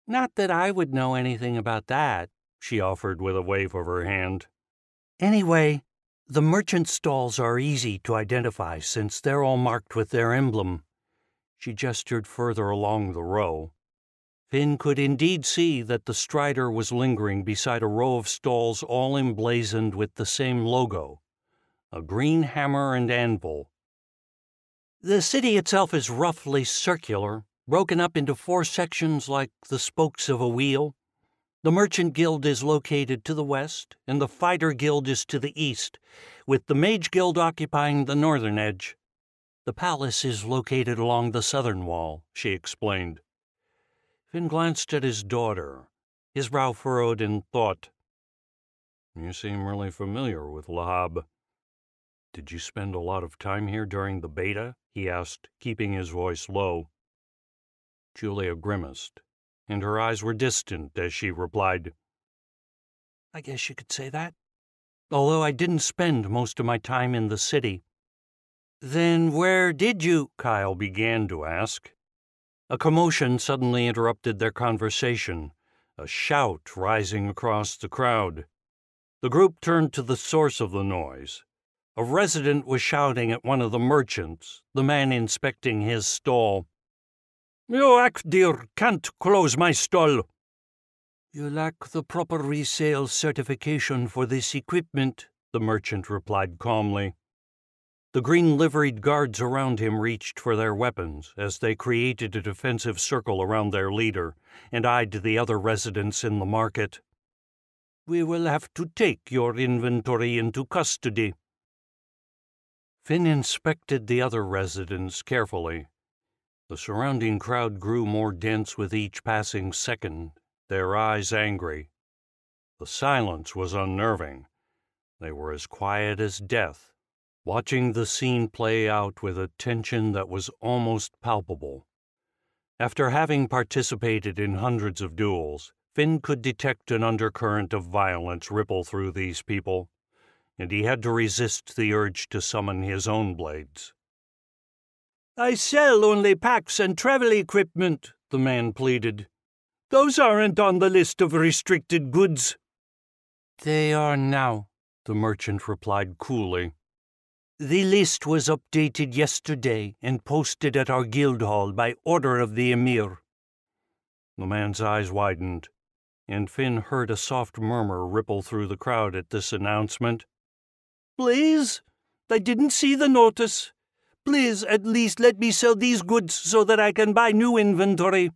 Not that I would know anything about that, she offered with a wave of her hand. Anyway, the merchant stalls are easy to identify since they're all marked with their emblem. She gestured further along the row. Finn could indeed see that the Strider was lingering beside a row of stalls all emblazoned with the same logo a green hammer and anvil. The city itself is roughly circular, broken up into four sections like the spokes of a wheel. The Merchant Guild is located to the west, and the Fighter Guild is to the east, with the Mage Guild occupying the northern edge. The palace is located along the southern wall, she explained. Finn glanced at his daughter, his brow furrowed in thought. You seem really familiar with Lahab. Did you spend a lot of time here during the beta? he asked, keeping his voice low. Julia grimaced, and her eyes were distant as she replied, I guess you could say that. Although I didn't spend most of my time in the city. Then where did you? Kyle began to ask. A commotion suddenly interrupted their conversation, a shout rising across the crowd. The group turned to the source of the noise. A resident was shouting at one of the merchants, the man inspecting his stall. You Akdir can't close my stall. You lack the proper resale certification for this equipment, the merchant replied calmly. The green liveried guards around him reached for their weapons as they created a defensive circle around their leader and eyed the other residents in the market. We will have to take your inventory into custody. Finn inspected the other residents carefully. The surrounding crowd grew more dense with each passing second, their eyes angry. The silence was unnerving. They were as quiet as death watching the scene play out with a tension that was almost palpable. After having participated in hundreds of duels, Finn could detect an undercurrent of violence ripple through these people, and he had to resist the urge to summon his own blades. I sell only packs and travel equipment, the man pleaded. Those aren't on the list of restricted goods. They are now, the merchant replied coolly. The list was updated yesterday and posted at our guild hall by order of the Emir. The man's eyes widened, and Finn heard a soft murmur ripple through the crowd at this announcement. Please, I didn't see the notice. Please, at least let me sell these goods so that I can buy new inventory.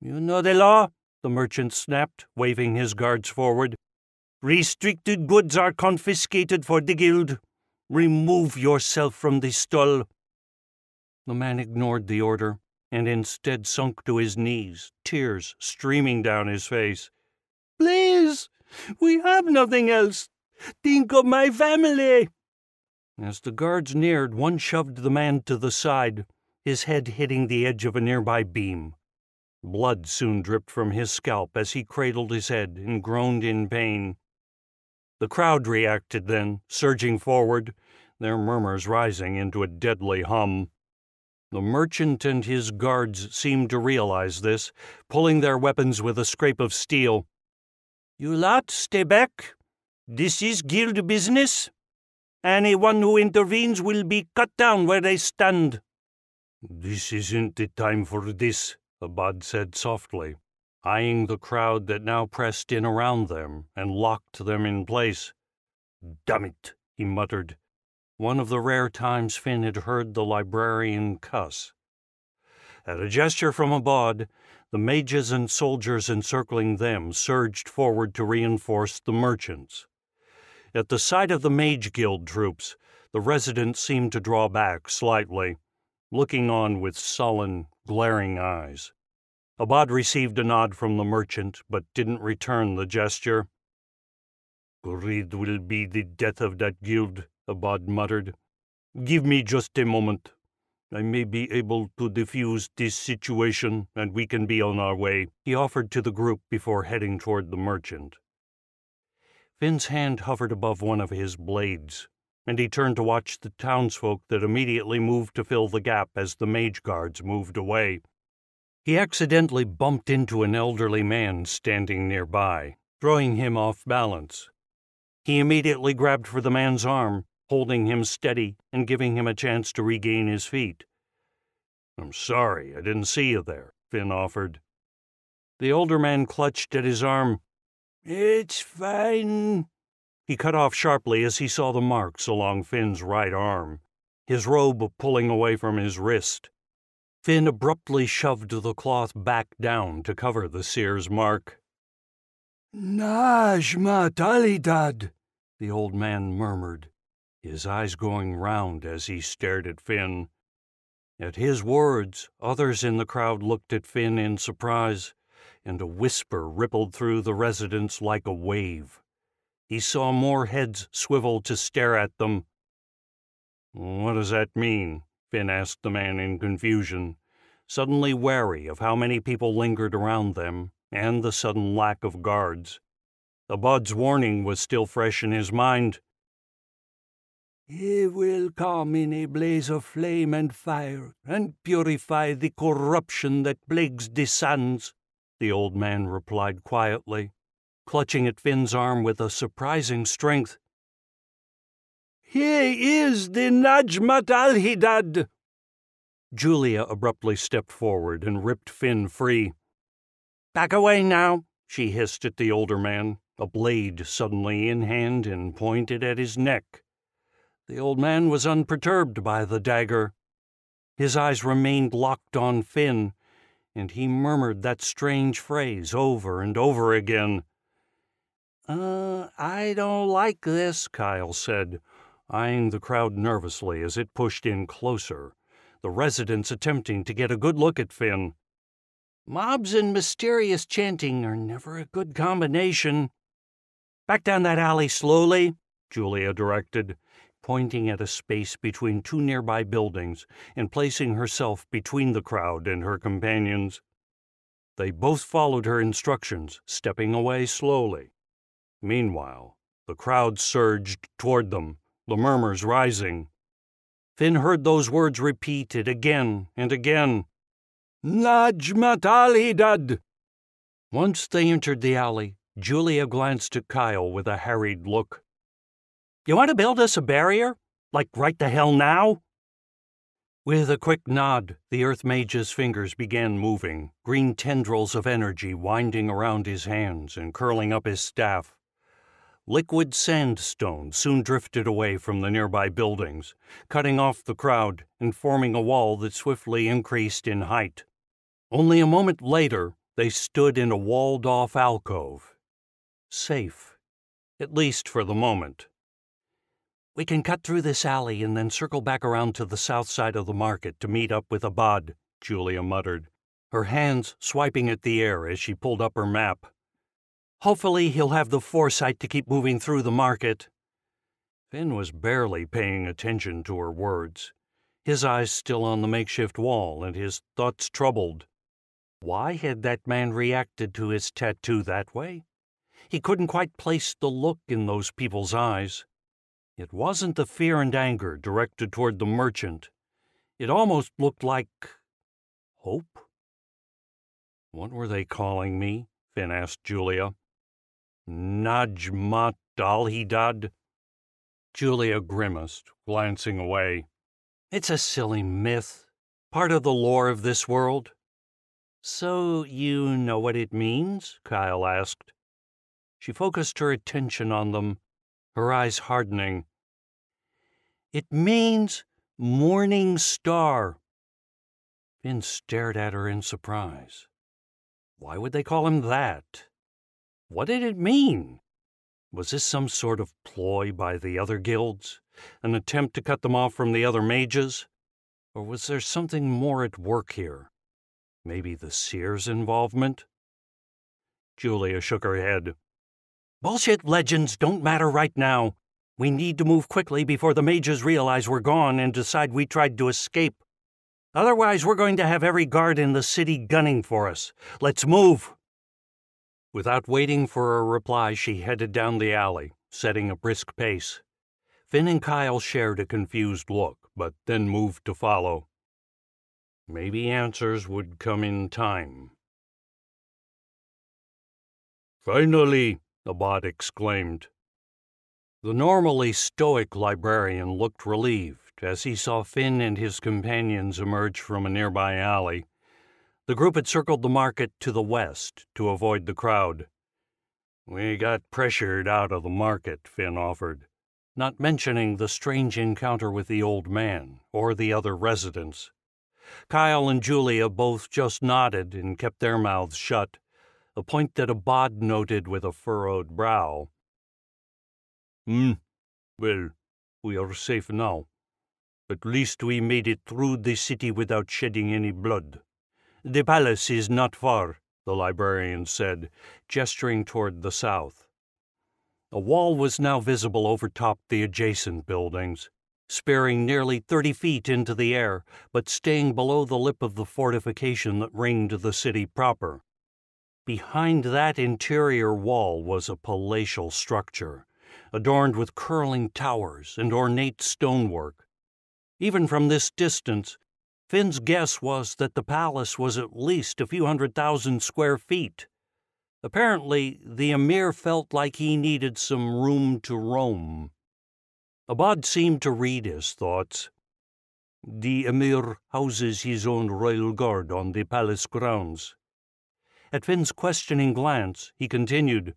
You know the law, the merchant snapped, waving his guards forward. Restricted goods are confiscated for the guild. Remove yourself from the stall. The man ignored the order and instead sunk to his knees, tears streaming down his face. Please, we have nothing else. Think of my family. As the guards neared, one shoved the man to the side, his head hitting the edge of a nearby beam. Blood soon dripped from his scalp as he cradled his head and groaned in pain. The crowd reacted then, surging forward, their murmurs rising into a deadly hum. The merchant and his guards seemed to realize this, pulling their weapons with a scrape of steel. You lot, stay back. This is guild business. Anyone who intervenes will be cut down where they stand. This isn't the time for this, Abad said softly eyeing the crowd that now pressed in around them and locked them in place. Damn it, he muttered, one of the rare times Finn had heard the librarian cuss. At a gesture from Abad, the mages and soldiers encircling them surged forward to reinforce the merchants. At the sight of the Mage Guild troops, the residents seemed to draw back slightly, looking on with sullen, glaring eyes. Abad received a nod from the merchant, but didn't return the gesture. Greed will be the death of that guild, Abad muttered. Give me just a moment. I may be able to defuse this situation, and we can be on our way, he offered to the group before heading toward the merchant. Finn's hand hovered above one of his blades, and he turned to watch the townsfolk that immediately moved to fill the gap as the mage guards moved away. He accidentally bumped into an elderly man standing nearby, throwing him off balance. He immediately grabbed for the man's arm, holding him steady and giving him a chance to regain his feet. I'm sorry, I didn't see you there, Finn offered. The older man clutched at his arm. It's fine. He cut off sharply as he saw the marks along Finn's right arm, his robe pulling away from his wrist. Finn abruptly shoved the cloth back down to cover the seer's mark. Najmat al-Hidad, the old man murmured, his eyes going round as he stared at Finn. At his words, others in the crowd looked at Finn in surprise, and a whisper rippled through the residents like a wave. He saw more heads swivel to stare at them. What does that mean? Finn asked the man in confusion, suddenly wary of how many people lingered around them and the sudden lack of guards. Abad's warning was still fresh in his mind. He will come in a blaze of flame and fire, and purify the corruption that plagues the sands, the old man replied quietly, clutching at Finn's arm with a surprising strength. He is the Najmat al-Hidad! Julia abruptly stepped forward and ripped Finn free. Back away now, she hissed at the older man, a blade suddenly in hand and pointed at his neck. The old man was unperturbed by the dagger. His eyes remained locked on Finn, and he murmured that strange phrase over and over again. Uh, I don't like this, Kyle said, eyeing the crowd nervously as it pushed in closer, the residents attempting to get a good look at Finn. Mobs and mysterious chanting are never a good combination. Back down that alley slowly, Julia directed, pointing at a space between two nearby buildings and placing herself between the crowd and her companions. They both followed her instructions, stepping away slowly. Meanwhile, the crowd surged toward them, the murmurs rising. Finn heard those words repeated again and again. Najmat al-Hidad! Once they entered the alley, Julia glanced at Kyle with a harried look. You want to build us a barrier? Like right the hell now? With a quick nod, the Earth Mage's fingers began moving, green tendrils of energy winding around his hands and curling up his staff. Liquid sandstone soon drifted away from the nearby buildings, cutting off the crowd and forming a wall that swiftly increased in height. Only a moment later, they stood in a walled off alcove. Safe, at least for the moment. We can cut through this alley and then circle back around to the south side of the market to meet up with Abad, Julia muttered, her hands swiping at the air as she pulled up her map. Hopefully, he'll have the foresight to keep moving through the market. Finn was barely paying attention to her words, his eyes still on the makeshift wall and his thoughts troubled. Why had that man reacted to his tattoo that way? He couldn't quite place the look in those people's eyes. It wasn't the fear and anger directed toward the merchant. It almost looked like hope. What were they calling me? Finn asked Julia. Najmat al-Hidad? Julia grimaced, glancing away. It's a silly myth, part of the lore of this world. So you know what it means? Kyle asked. She focused her attention on them, her eyes hardening. It means morning star. Finn stared at her in surprise. Why would they call him that? What did it mean? Was this some sort of ploy by the other guilds? An attempt to cut them off from the other mages? Or was there something more at work here? Maybe the seer's involvement? Julia shook her head. Bullshit legends don't matter right now. We need to move quickly before the mages realize we're gone and decide we tried to escape. Otherwise, we're going to have every guard in the city gunning for us. Let's move. Without waiting for a reply, she headed down the alley, setting a brisk pace. Finn and Kyle shared a confused look, but then moved to follow. Maybe answers would come in time. Finally, Abad exclaimed. The normally stoic librarian looked relieved as he saw Finn and his companions emerge from a nearby alley. The group had circled the market to the west to avoid the crowd. We got pressured out of the market, Finn offered, not mentioning the strange encounter with the old man or the other residents. Kyle and Julia both just nodded and kept their mouths shut, a point that Abad noted with a furrowed brow. Hmm. Well, we are safe now. At least we made it through the city without shedding any blood. The palace is not far, the librarian said, gesturing toward the south. A wall was now visible overtop the adjacent buildings, spearing nearly thirty feet into the air, but staying below the lip of the fortification that ringed the city proper. Behind that interior wall was a palatial structure, adorned with curling towers and ornate stonework even from this distance, Finn's guess was that the palace was at least a few hundred thousand square feet. Apparently, the Emir felt like he needed some room to roam. Abad seemed to read his thoughts. The Emir houses his own royal guard on the palace grounds. At Finn's questioning glance, he continued,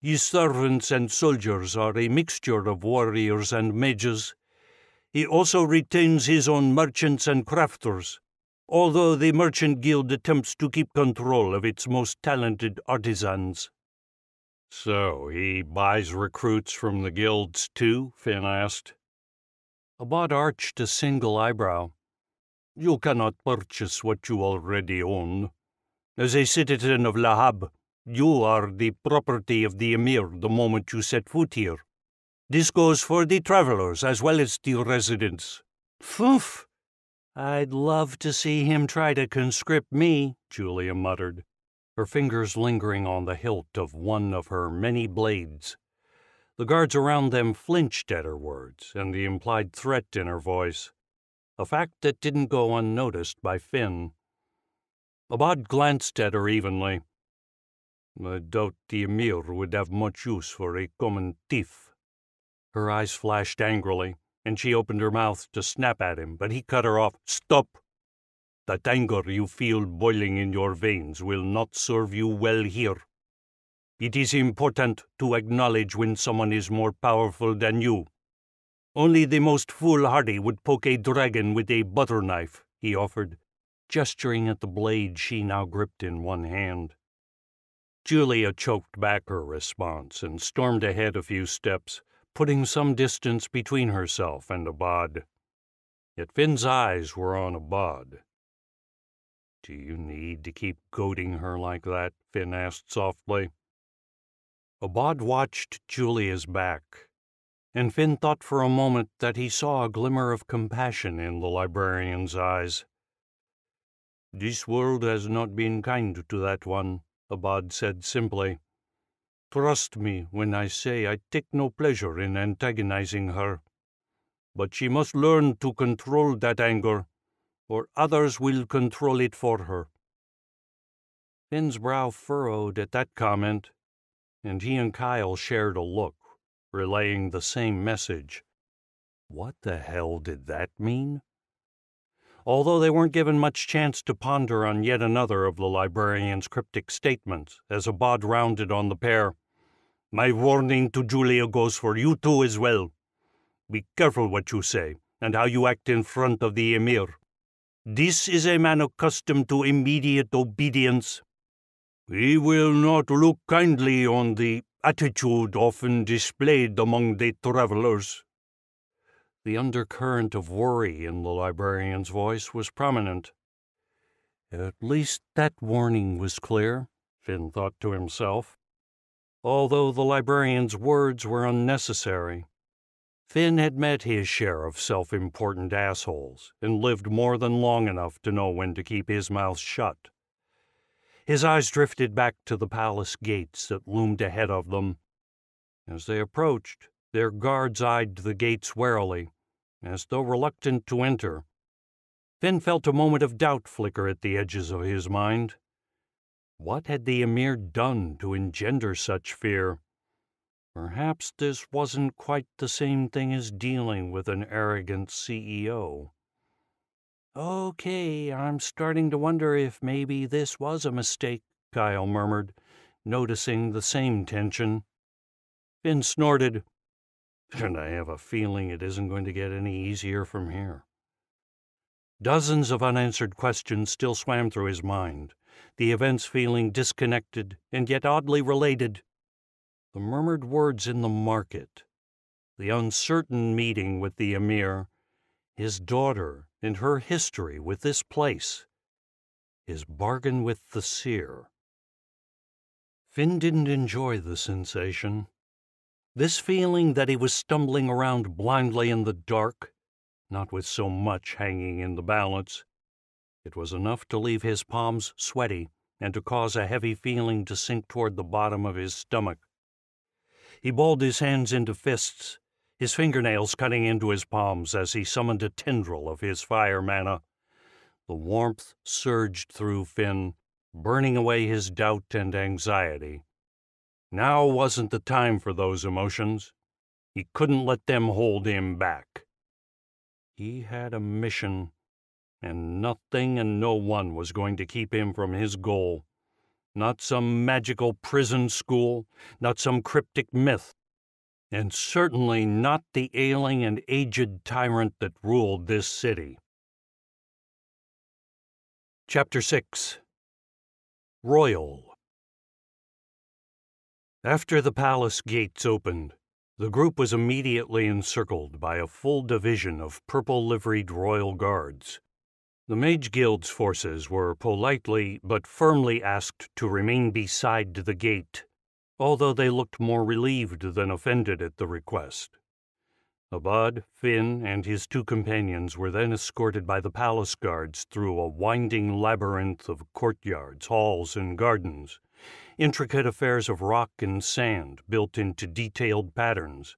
His servants and soldiers are a mixture of warriors and mages he also retains his own merchants and crafters, although the Merchant Guild attempts to keep control of its most talented artisans. So he buys recruits from the guilds too? Finn asked. Abad arched a single eyebrow. You cannot purchase what you already own. As a citizen of Lahab, you are the property of the Emir the moment you set foot here. This goes for the travelers as well as the residents. Poof! I'd love to see him try to conscript me, Julia muttered, her fingers lingering on the hilt of one of her many blades. The guards around them flinched at her words and the implied threat in her voice, a fact that didn't go unnoticed by Finn. Abad glanced at her evenly. I doubt the Emir would have much use for a common thief. Her eyes flashed angrily, and she opened her mouth to snap at him, but he cut her off. Stop! That anger you feel boiling in your veins will not serve you well here. It is important to acknowledge when someone is more powerful than you. Only the most foolhardy would poke a dragon with a butter knife, he offered, gesturing at the blade she now gripped in one hand. Julia choked back her response and stormed ahead a few steps, putting some distance between herself and Abad. Yet Finn's eyes were on Abad. Do you need to keep goading her like that? Finn asked softly. Abad watched Julia's back, and Finn thought for a moment that he saw a glimmer of compassion in the librarian's eyes. This world has not been kind to that one, Abad said simply. Trust me when I say I take no pleasure in antagonizing her. But she must learn to control that anger, or others will control it for her. Finn's brow furrowed at that comment, and he and Kyle shared a look, relaying the same message. What the hell did that mean? Although they weren't given much chance to ponder on yet another of the librarian's cryptic statements, as Abad rounded on the pair, my warning to Julia goes for you two as well. Be careful what you say and how you act in front of the Emir. This is a man accustomed to immediate obedience. He will not look kindly on the attitude often displayed among the travelers. The undercurrent of worry in the librarian's voice was prominent. At least that warning was clear, Finn thought to himself. Although the librarian's words were unnecessary, Finn had met his share of self important assholes and lived more than long enough to know when to keep his mouth shut. His eyes drifted back to the palace gates that loomed ahead of them. As they approached, their guards eyed the gates warily, as though reluctant to enter. Finn felt a moment of doubt flicker at the edges of his mind. What had the Emir done to engender such fear? Perhaps this wasn't quite the same thing as dealing with an arrogant CEO. Okay, I'm starting to wonder if maybe this was a mistake, Kyle murmured, noticing the same tension. Finn snorted, and I have a feeling it isn't going to get any easier from here. Dozens of unanswered questions still swam through his mind, the events feeling disconnected and yet oddly related the murmured words in the market, the uncertain meeting with the emir, his daughter and her history with this place, his bargain with the seer. Finn didn't enjoy the sensation. This feeling that he was stumbling around blindly in the dark, not with so much hanging in the balance. It was enough to leave his palms sweaty and to cause a heavy feeling to sink toward the bottom of his stomach. He balled his hands into fists, his fingernails cutting into his palms as he summoned a tendril of his fire mana. The warmth surged through Finn, burning away his doubt and anxiety. Now wasn't the time for those emotions. He couldn't let them hold him back. He had a mission, and nothing and no one was going to keep him from his goal. Not some magical prison school, not some cryptic myth, and certainly not the ailing and aged tyrant that ruled this city. Chapter 6 Royal After the palace gates opened, the group was immediately encircled by a full division of purple liveried royal guards. The Mage Guild's forces were politely but firmly asked to remain beside the gate, although they looked more relieved than offended at the request. Abad, Finn, and his two companions were then escorted by the palace guards through a winding labyrinth of courtyards, halls, and gardens, intricate affairs of rock and sand built into detailed patterns.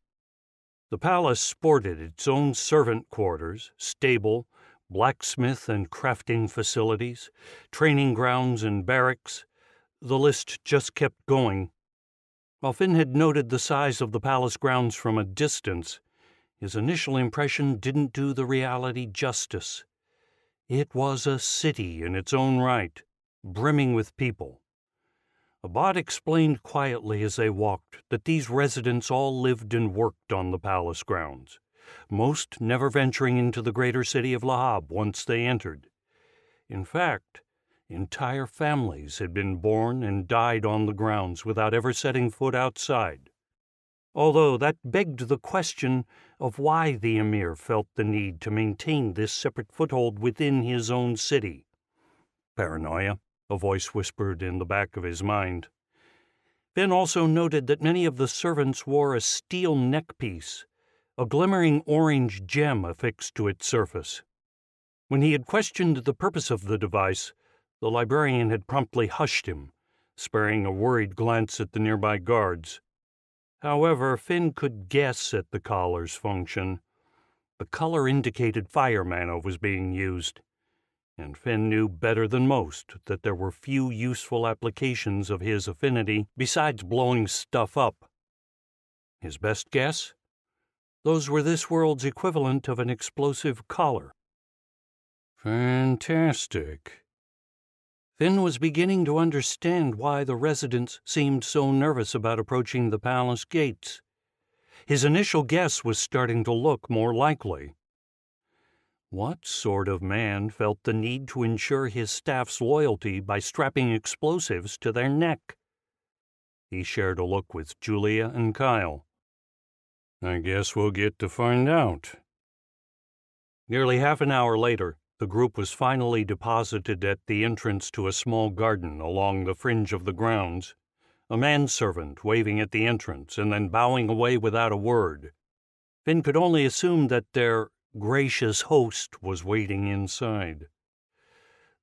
The palace sported its own servant quarters, stable, blacksmith and crafting facilities, training grounds and barracks. The list just kept going. While Finn had noted the size of the palace grounds from a distance, his initial impression didn't do the reality justice. It was a city in its own right, brimming with people. Abad explained quietly as they walked that these residents all lived and worked on the palace grounds most never venturing into the greater city of Lahab once they entered. In fact, entire families had been born and died on the grounds without ever setting foot outside. Although that begged the question of why the emir felt the need to maintain this separate foothold within his own city. Paranoia, a voice whispered in the back of his mind. Finn also noted that many of the servants wore a steel neckpiece a glimmering orange gem affixed to its surface. When he had questioned the purpose of the device, the librarian had promptly hushed him, sparing a worried glance at the nearby guards. However, Finn could guess at the collar's function. The color indicated fire mana was being used, and Finn knew better than most that there were few useful applications of his affinity besides blowing stuff up. His best guess? Those were this world's equivalent of an explosive collar. Fantastic. Finn was beginning to understand why the residents seemed so nervous about approaching the palace gates. His initial guess was starting to look more likely. What sort of man felt the need to ensure his staff's loyalty by strapping explosives to their neck? He shared a look with Julia and Kyle. I guess we'll get to find out. Nearly half an hour later, the group was finally deposited at the entrance to a small garden along the fringe of the grounds, a manservant waving at the entrance and then bowing away without a word. Finn could only assume that their gracious host was waiting inside.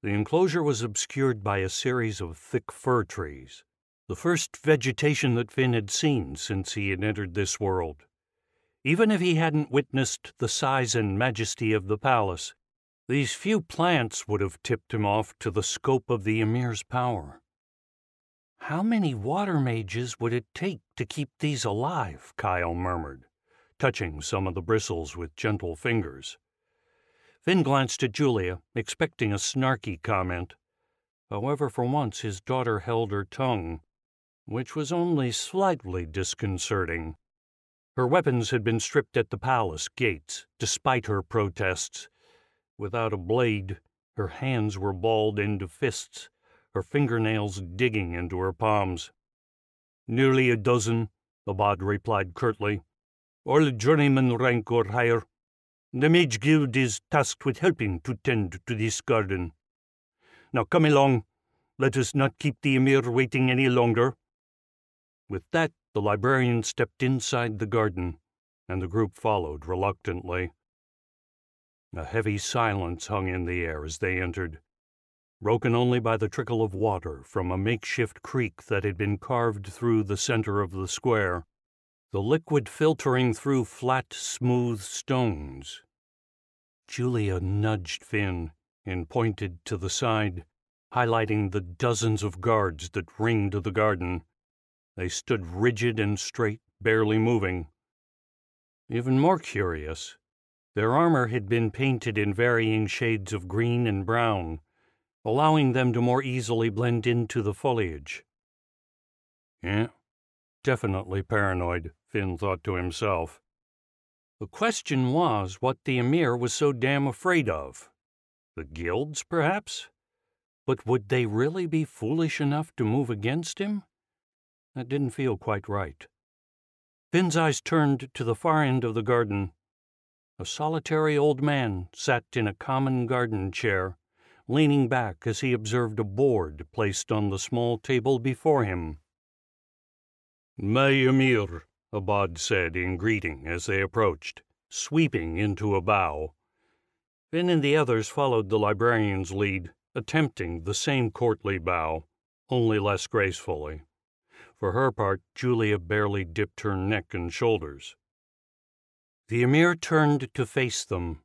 The enclosure was obscured by a series of thick fir trees, the first vegetation that Finn had seen since he had entered this world. Even if he hadn't witnessed the size and majesty of the palace, these few plants would have tipped him off to the scope of the Emir's power. How many water mages would it take to keep these alive? Kyle murmured, touching some of the bristles with gentle fingers. Finn glanced at Julia, expecting a snarky comment. However, for once his daughter held her tongue, which was only slightly disconcerting. Her weapons had been stripped at the palace gates, despite her protests. Without a blade, her hands were balled into fists, her fingernails digging into her palms. Nearly a dozen, Abad replied curtly. All the journeyman rank or higher. The Mage Guild is tasked with helping to tend to this garden. Now come along. Let us not keep the Emir waiting any longer. With that, the librarian stepped inside the garden, and the group followed reluctantly. A heavy silence hung in the air as they entered, broken only by the trickle of water from a makeshift creek that had been carved through the center of the square, the liquid filtering through flat, smooth stones. Julia nudged Finn and pointed to the side, highlighting the dozens of guards that ringed the garden. They stood rigid and straight, barely moving. Even more curious, their armor had been painted in varying shades of green and brown, allowing them to more easily blend into the foliage. Yeah, definitely paranoid, Finn thought to himself. The question was what the Emir was so damn afraid of. The guilds, perhaps? But would they really be foolish enough to move against him? That didn't feel quite right. Finn's eyes turned to the far end of the garden. A solitary old man sat in a common garden chair, leaning back as he observed a board placed on the small table before him. My Emir, Abad said in greeting as they approached, sweeping into a bow. Finn and the others followed the librarian's lead, attempting the same courtly bow, only less gracefully. For her part, Julia barely dipped her neck and shoulders. The Emir turned to face them,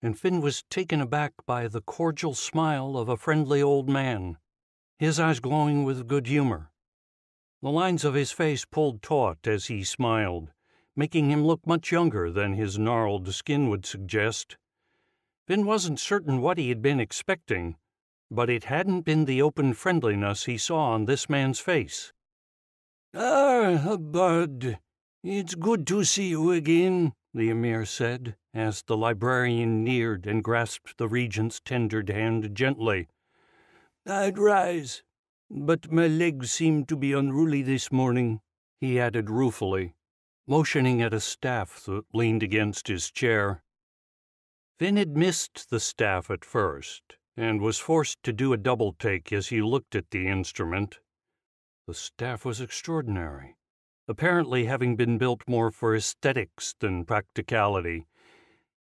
and Finn was taken aback by the cordial smile of a friendly old man, his eyes glowing with good humor. The lines of his face pulled taut as he smiled, making him look much younger than his gnarled skin would suggest. Finn wasn't certain what he had been expecting, but it hadn't been the open friendliness he saw on this man's face. Ah, Abad, it's good to see you again, the Emir said, as the librarian neared and grasped the regent's tendered hand gently. I'd rise, but my legs seem to be unruly this morning, he added ruefully, motioning at a staff that leaned against his chair. Finn had missed the staff at first, and was forced to do a double take as he looked at the instrument. The staff was extraordinary, apparently having been built more for aesthetics than practicality.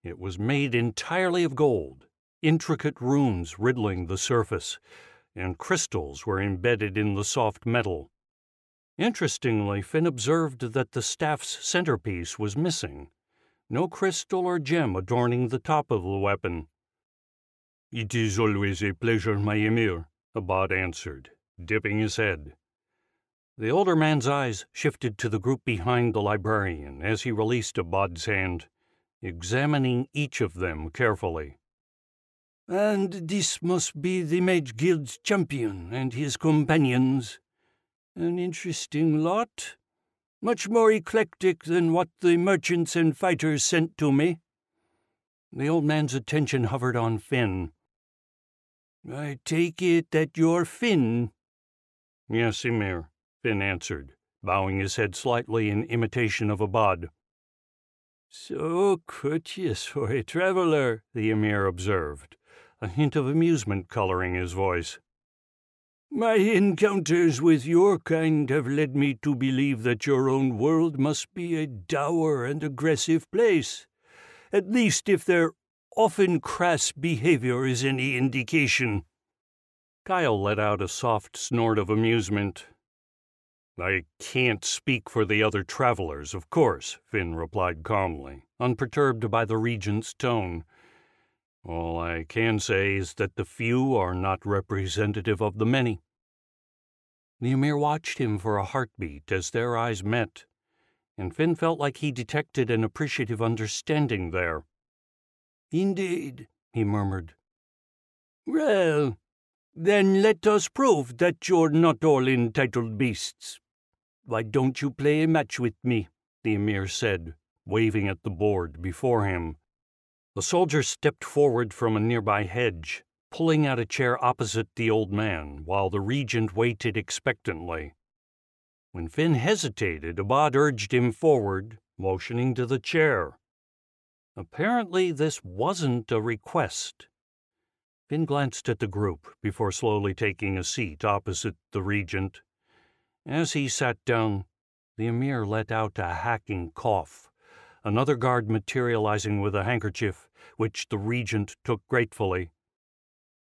It was made entirely of gold, intricate runes riddling the surface, and crystals were embedded in the soft metal. Interestingly, Finn observed that the staff's centerpiece was missing, no crystal or gem adorning the top of the weapon. It is always a pleasure, my emir, Abad answered, dipping his head. The older man's eyes shifted to the group behind the librarian as he released Abad's hand, examining each of them carefully. And this must be the Mage Guild's champion and his companions. An interesting lot. Much more eclectic than what the merchants and fighters sent to me. The old man's attention hovered on Finn. I take it that you're Finn? Yes, Emir, Finn answered, bowing his head slightly in imitation of a Abad. So courteous for a traveler, the Emir observed, a hint of amusement coloring his voice. My encounters with your kind have led me to believe that your own world must be a dour and aggressive place, at least if their often crass behavior is any indication. Kyle let out a soft snort of amusement. I can't speak for the other travelers, of course, Finn replied calmly, unperturbed by the regent's tone. All I can say is that the few are not representative of the many. The Emir watched him for a heartbeat as their eyes met, and Finn felt like he detected an appreciative understanding there. Indeed, he murmured. Well, then let us prove that you're not all entitled beasts. Why don't you play a match with me? the Emir said, waving at the board before him. The soldier stepped forward from a nearby hedge, pulling out a chair opposite the old man, while the regent waited expectantly. When Finn hesitated, Abad urged him forward, motioning to the chair. Apparently, this wasn't a request. Finn glanced at the group before slowly taking a seat opposite the regent. As he sat down, the emir let out a hacking cough, another guard materializing with a handkerchief, which the regent took gratefully.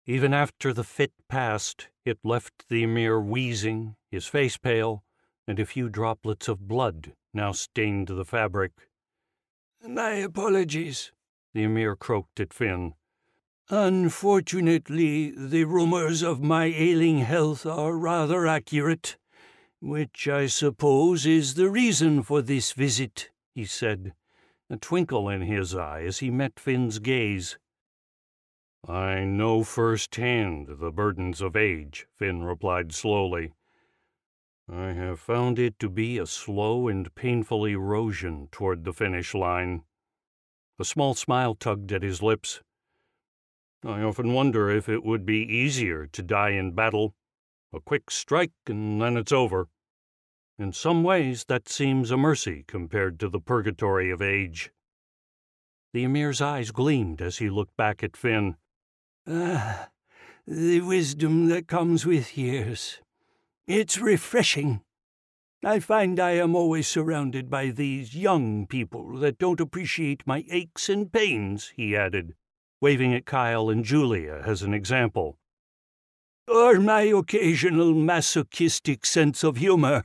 Even after the fit passed, it left the emir wheezing, his face pale, and a few droplets of blood now stained the fabric. My apologies, the emir croaked at Finn. Unfortunately, the rumors of my ailing health are rather accurate. Which I suppose is the reason for this visit, he said, a twinkle in his eye as he met Finn's gaze. I know firsthand the burdens of age, Finn replied slowly. I have found it to be a slow and painful erosion toward the finish line. A small smile tugged at his lips. I often wonder if it would be easier to die in battle a quick strike, and then it's over. In some ways, that seems a mercy compared to the purgatory of age. The Emir's eyes gleamed as he looked back at Finn. Ah, the wisdom that comes with years. It's refreshing. I find I am always surrounded by these young people that don't appreciate my aches and pains, he added, waving at Kyle and Julia as an example or my occasional masochistic sense of humor.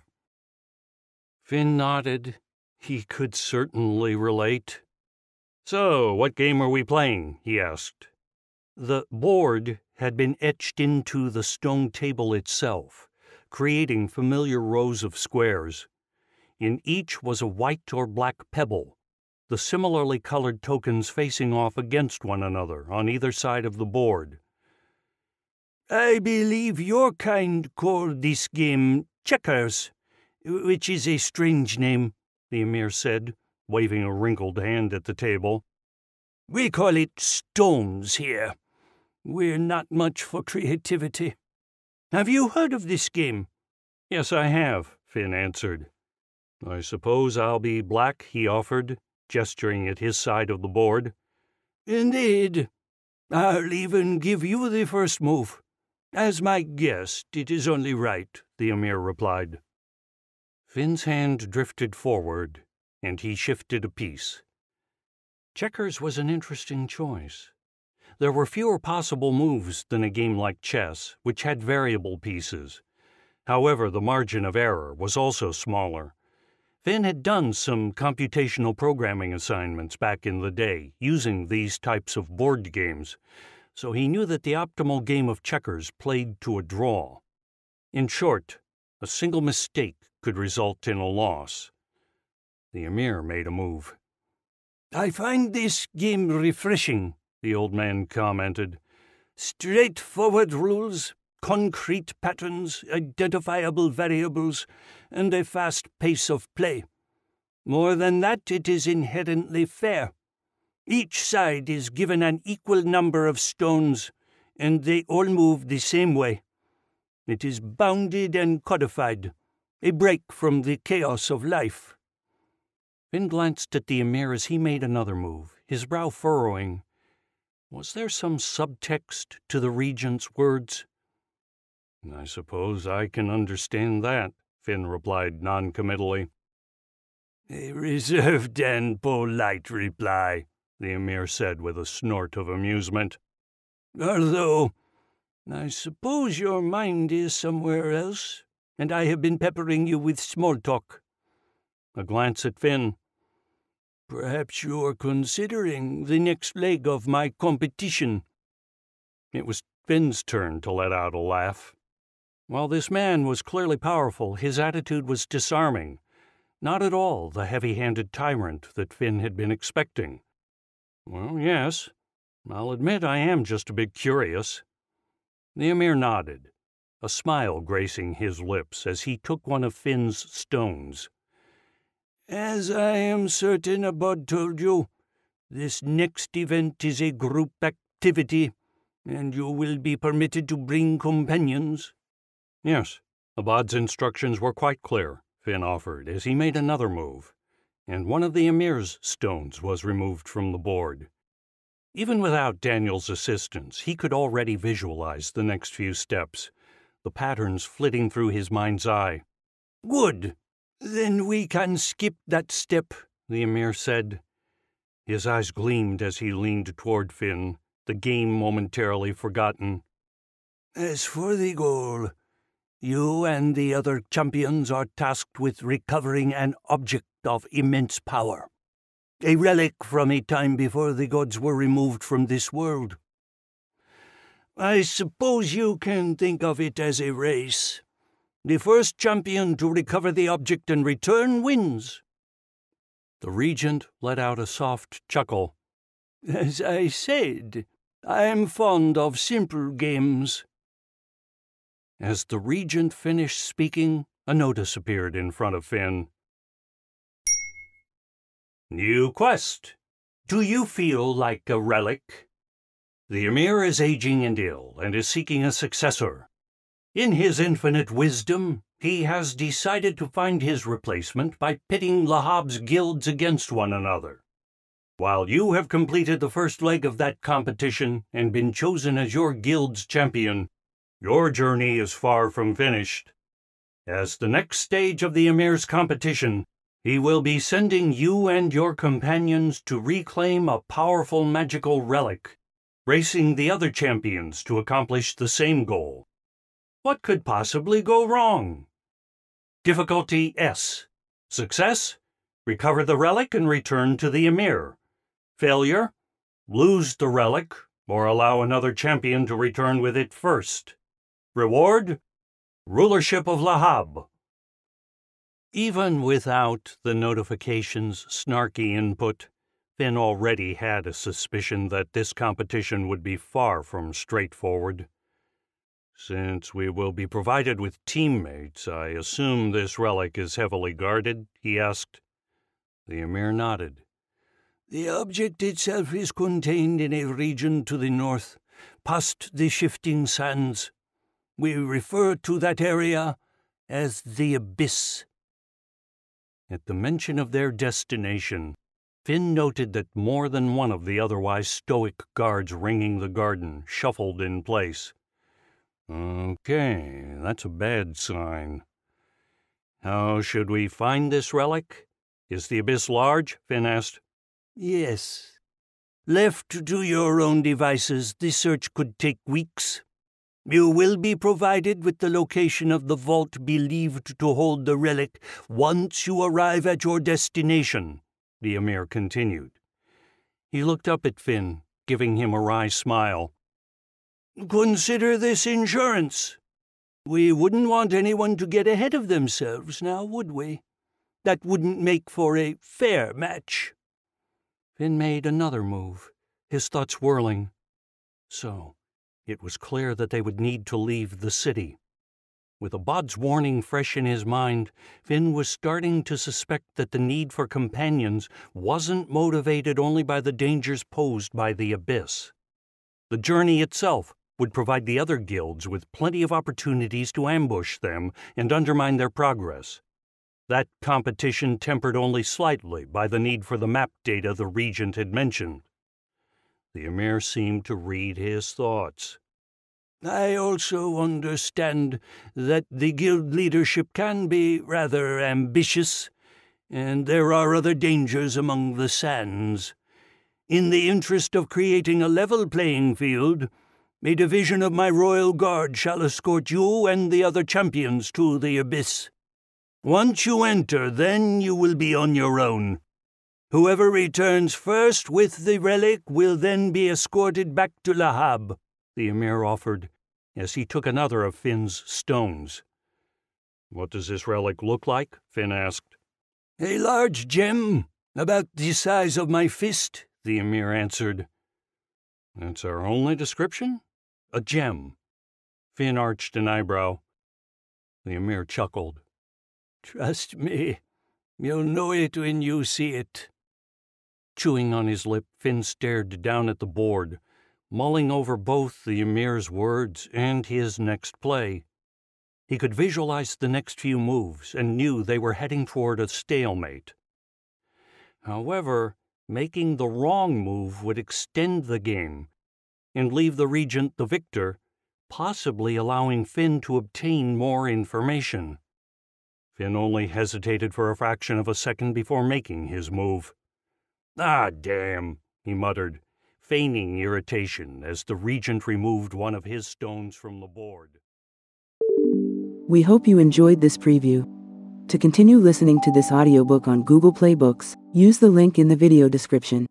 Finn nodded. He could certainly relate. So, what game are we playing? he asked. The board had been etched into the stone table itself, creating familiar rows of squares. In each was a white or black pebble, the similarly colored tokens facing off against one another on either side of the board. I believe your kind call this game checkers, which is a strange name, the Emir said, waving a wrinkled hand at the table. We call it stones here. We're not much for creativity. Have you heard of this game? Yes, I have, Finn answered. I suppose I'll be black, he offered, gesturing at his side of the board. Indeed. I'll even give you the first move. As my guest, it is only right, the Emir replied. Finn's hand drifted forward, and he shifted a piece. Checkers was an interesting choice. There were fewer possible moves than a game like chess, which had variable pieces. However, the margin of error was also smaller. Finn had done some computational programming assignments back in the day using these types of board games, so he knew that the optimal game of checkers played to a draw. In short, a single mistake could result in a loss. The Emir made a move. I find this game refreshing, the old man commented. Straightforward rules, concrete patterns, identifiable variables, and a fast pace of play. More than that, it is inherently fair. Each side is given an equal number of stones, and they all move the same way. It is bounded and codified, a break from the chaos of life. Finn glanced at the Emir as he made another move, his brow furrowing. Was there some subtext to the regent's words? I suppose I can understand that, Finn replied noncommittally. A reserved and polite reply, the Emir said with a snort of amusement. Although, I suppose your mind is somewhere else, and I have been peppering you with small talk. A glance at Finn. Perhaps you are considering the next leg of my competition. It was Finn's turn to let out a laugh. While this man was clearly powerful, his attitude was disarming. Not at all the heavy handed tyrant that Finn had been expecting. Well, yes, I'll admit I am just a bit curious. The Emir nodded, a smile gracing his lips as he took one of Finn's stones. As I am certain Abad told you, this next event is a group activity, and you will be permitted to bring companions. Yes, Abad's instructions were quite clear, Finn offered as he made another move and one of the Emir's stones was removed from the board. Even without Daniel's assistance, he could already visualize the next few steps, the patterns flitting through his mind's eye. Good. Then we can skip that step, the Emir said. His eyes gleamed as he leaned toward Finn, the game momentarily forgotten. As for the goal, you and the other champions are tasked with recovering an object of immense power, a relic from a time before the gods were removed from this world. I suppose you can think of it as a race. The first champion to recover the object and return wins. The regent let out a soft chuckle. As I said, I am fond of simple games. As the regent finished speaking, a notice appeared in front of Finn. New quest. Do you feel like a relic? The Emir is aging and ill and is seeking a successor. In his infinite wisdom, he has decided to find his replacement by pitting Lahab's guilds against one another. While you have completed the first leg of that competition and been chosen as your guild's champion, your journey is far from finished. As the next stage of the Emir's competition, he will be sending you and your companions to reclaim a powerful magical relic, racing the other champions to accomplish the same goal. What could possibly go wrong? Difficulty S. Success? Recover the relic and return to the Emir. Failure? Lose the relic or allow another champion to return with it first. Reward? Rulership of Lahab. Even without the notification's snarky input, Finn already had a suspicion that this competition would be far from straightforward. Since we will be provided with teammates, I assume this relic is heavily guarded? he asked. The Emir nodded. The object itself is contained in a region to the north, past the shifting sands. We refer to that area as the Abyss. At the mention of their destination, Finn noted that more than one of the otherwise stoic guards ringing the garden shuffled in place. Okay, that's a bad sign. How should we find this relic? Is the abyss large? Finn asked. Yes. Left to your own devices, the search could take weeks. You will be provided with the location of the vault believed to hold the relic once you arrive at your destination, the Emir continued. He looked up at Finn, giving him a wry smile. Consider this insurance. We wouldn't want anyone to get ahead of themselves, now would we? That wouldn't make for a fair match. Finn made another move, his thoughts whirling. So, it was clear that they would need to leave the city. With Abad's warning fresh in his mind, Finn was starting to suspect that the need for companions wasn't motivated only by the dangers posed by the abyss. The journey itself would provide the other guilds with plenty of opportunities to ambush them and undermine their progress. That competition tempered only slightly by the need for the map data the regent had mentioned. The Emir seemed to read his thoughts. I also understand that the guild leadership can be rather ambitious, and there are other dangers among the sands. In the interest of creating a level playing field, a division of my royal guard shall escort you and the other champions to the abyss. Once you enter, then you will be on your own. Whoever returns first with the relic will then be escorted back to Lahab, the Emir offered, as he took another of Finn's stones. What does this relic look like? Finn asked. A large gem, about the size of my fist, the Emir answered. That's our only description? A gem. Finn arched an eyebrow. The Emir chuckled. Trust me, you'll know it when you see it. Chewing on his lip, Finn stared down at the board mulling over both the Emir's words and his next play. He could visualize the next few moves and knew they were heading toward a stalemate. However, making the wrong move would extend the game and leave the regent the victor, possibly allowing Finn to obtain more information. Finn only hesitated for a fraction of a second before making his move. Ah, damn, he muttered feigning irritation as the regent removed one of his stones from the board. We hope you enjoyed this preview. To continue listening to this audiobook on Google Play Books, use the link in the video description.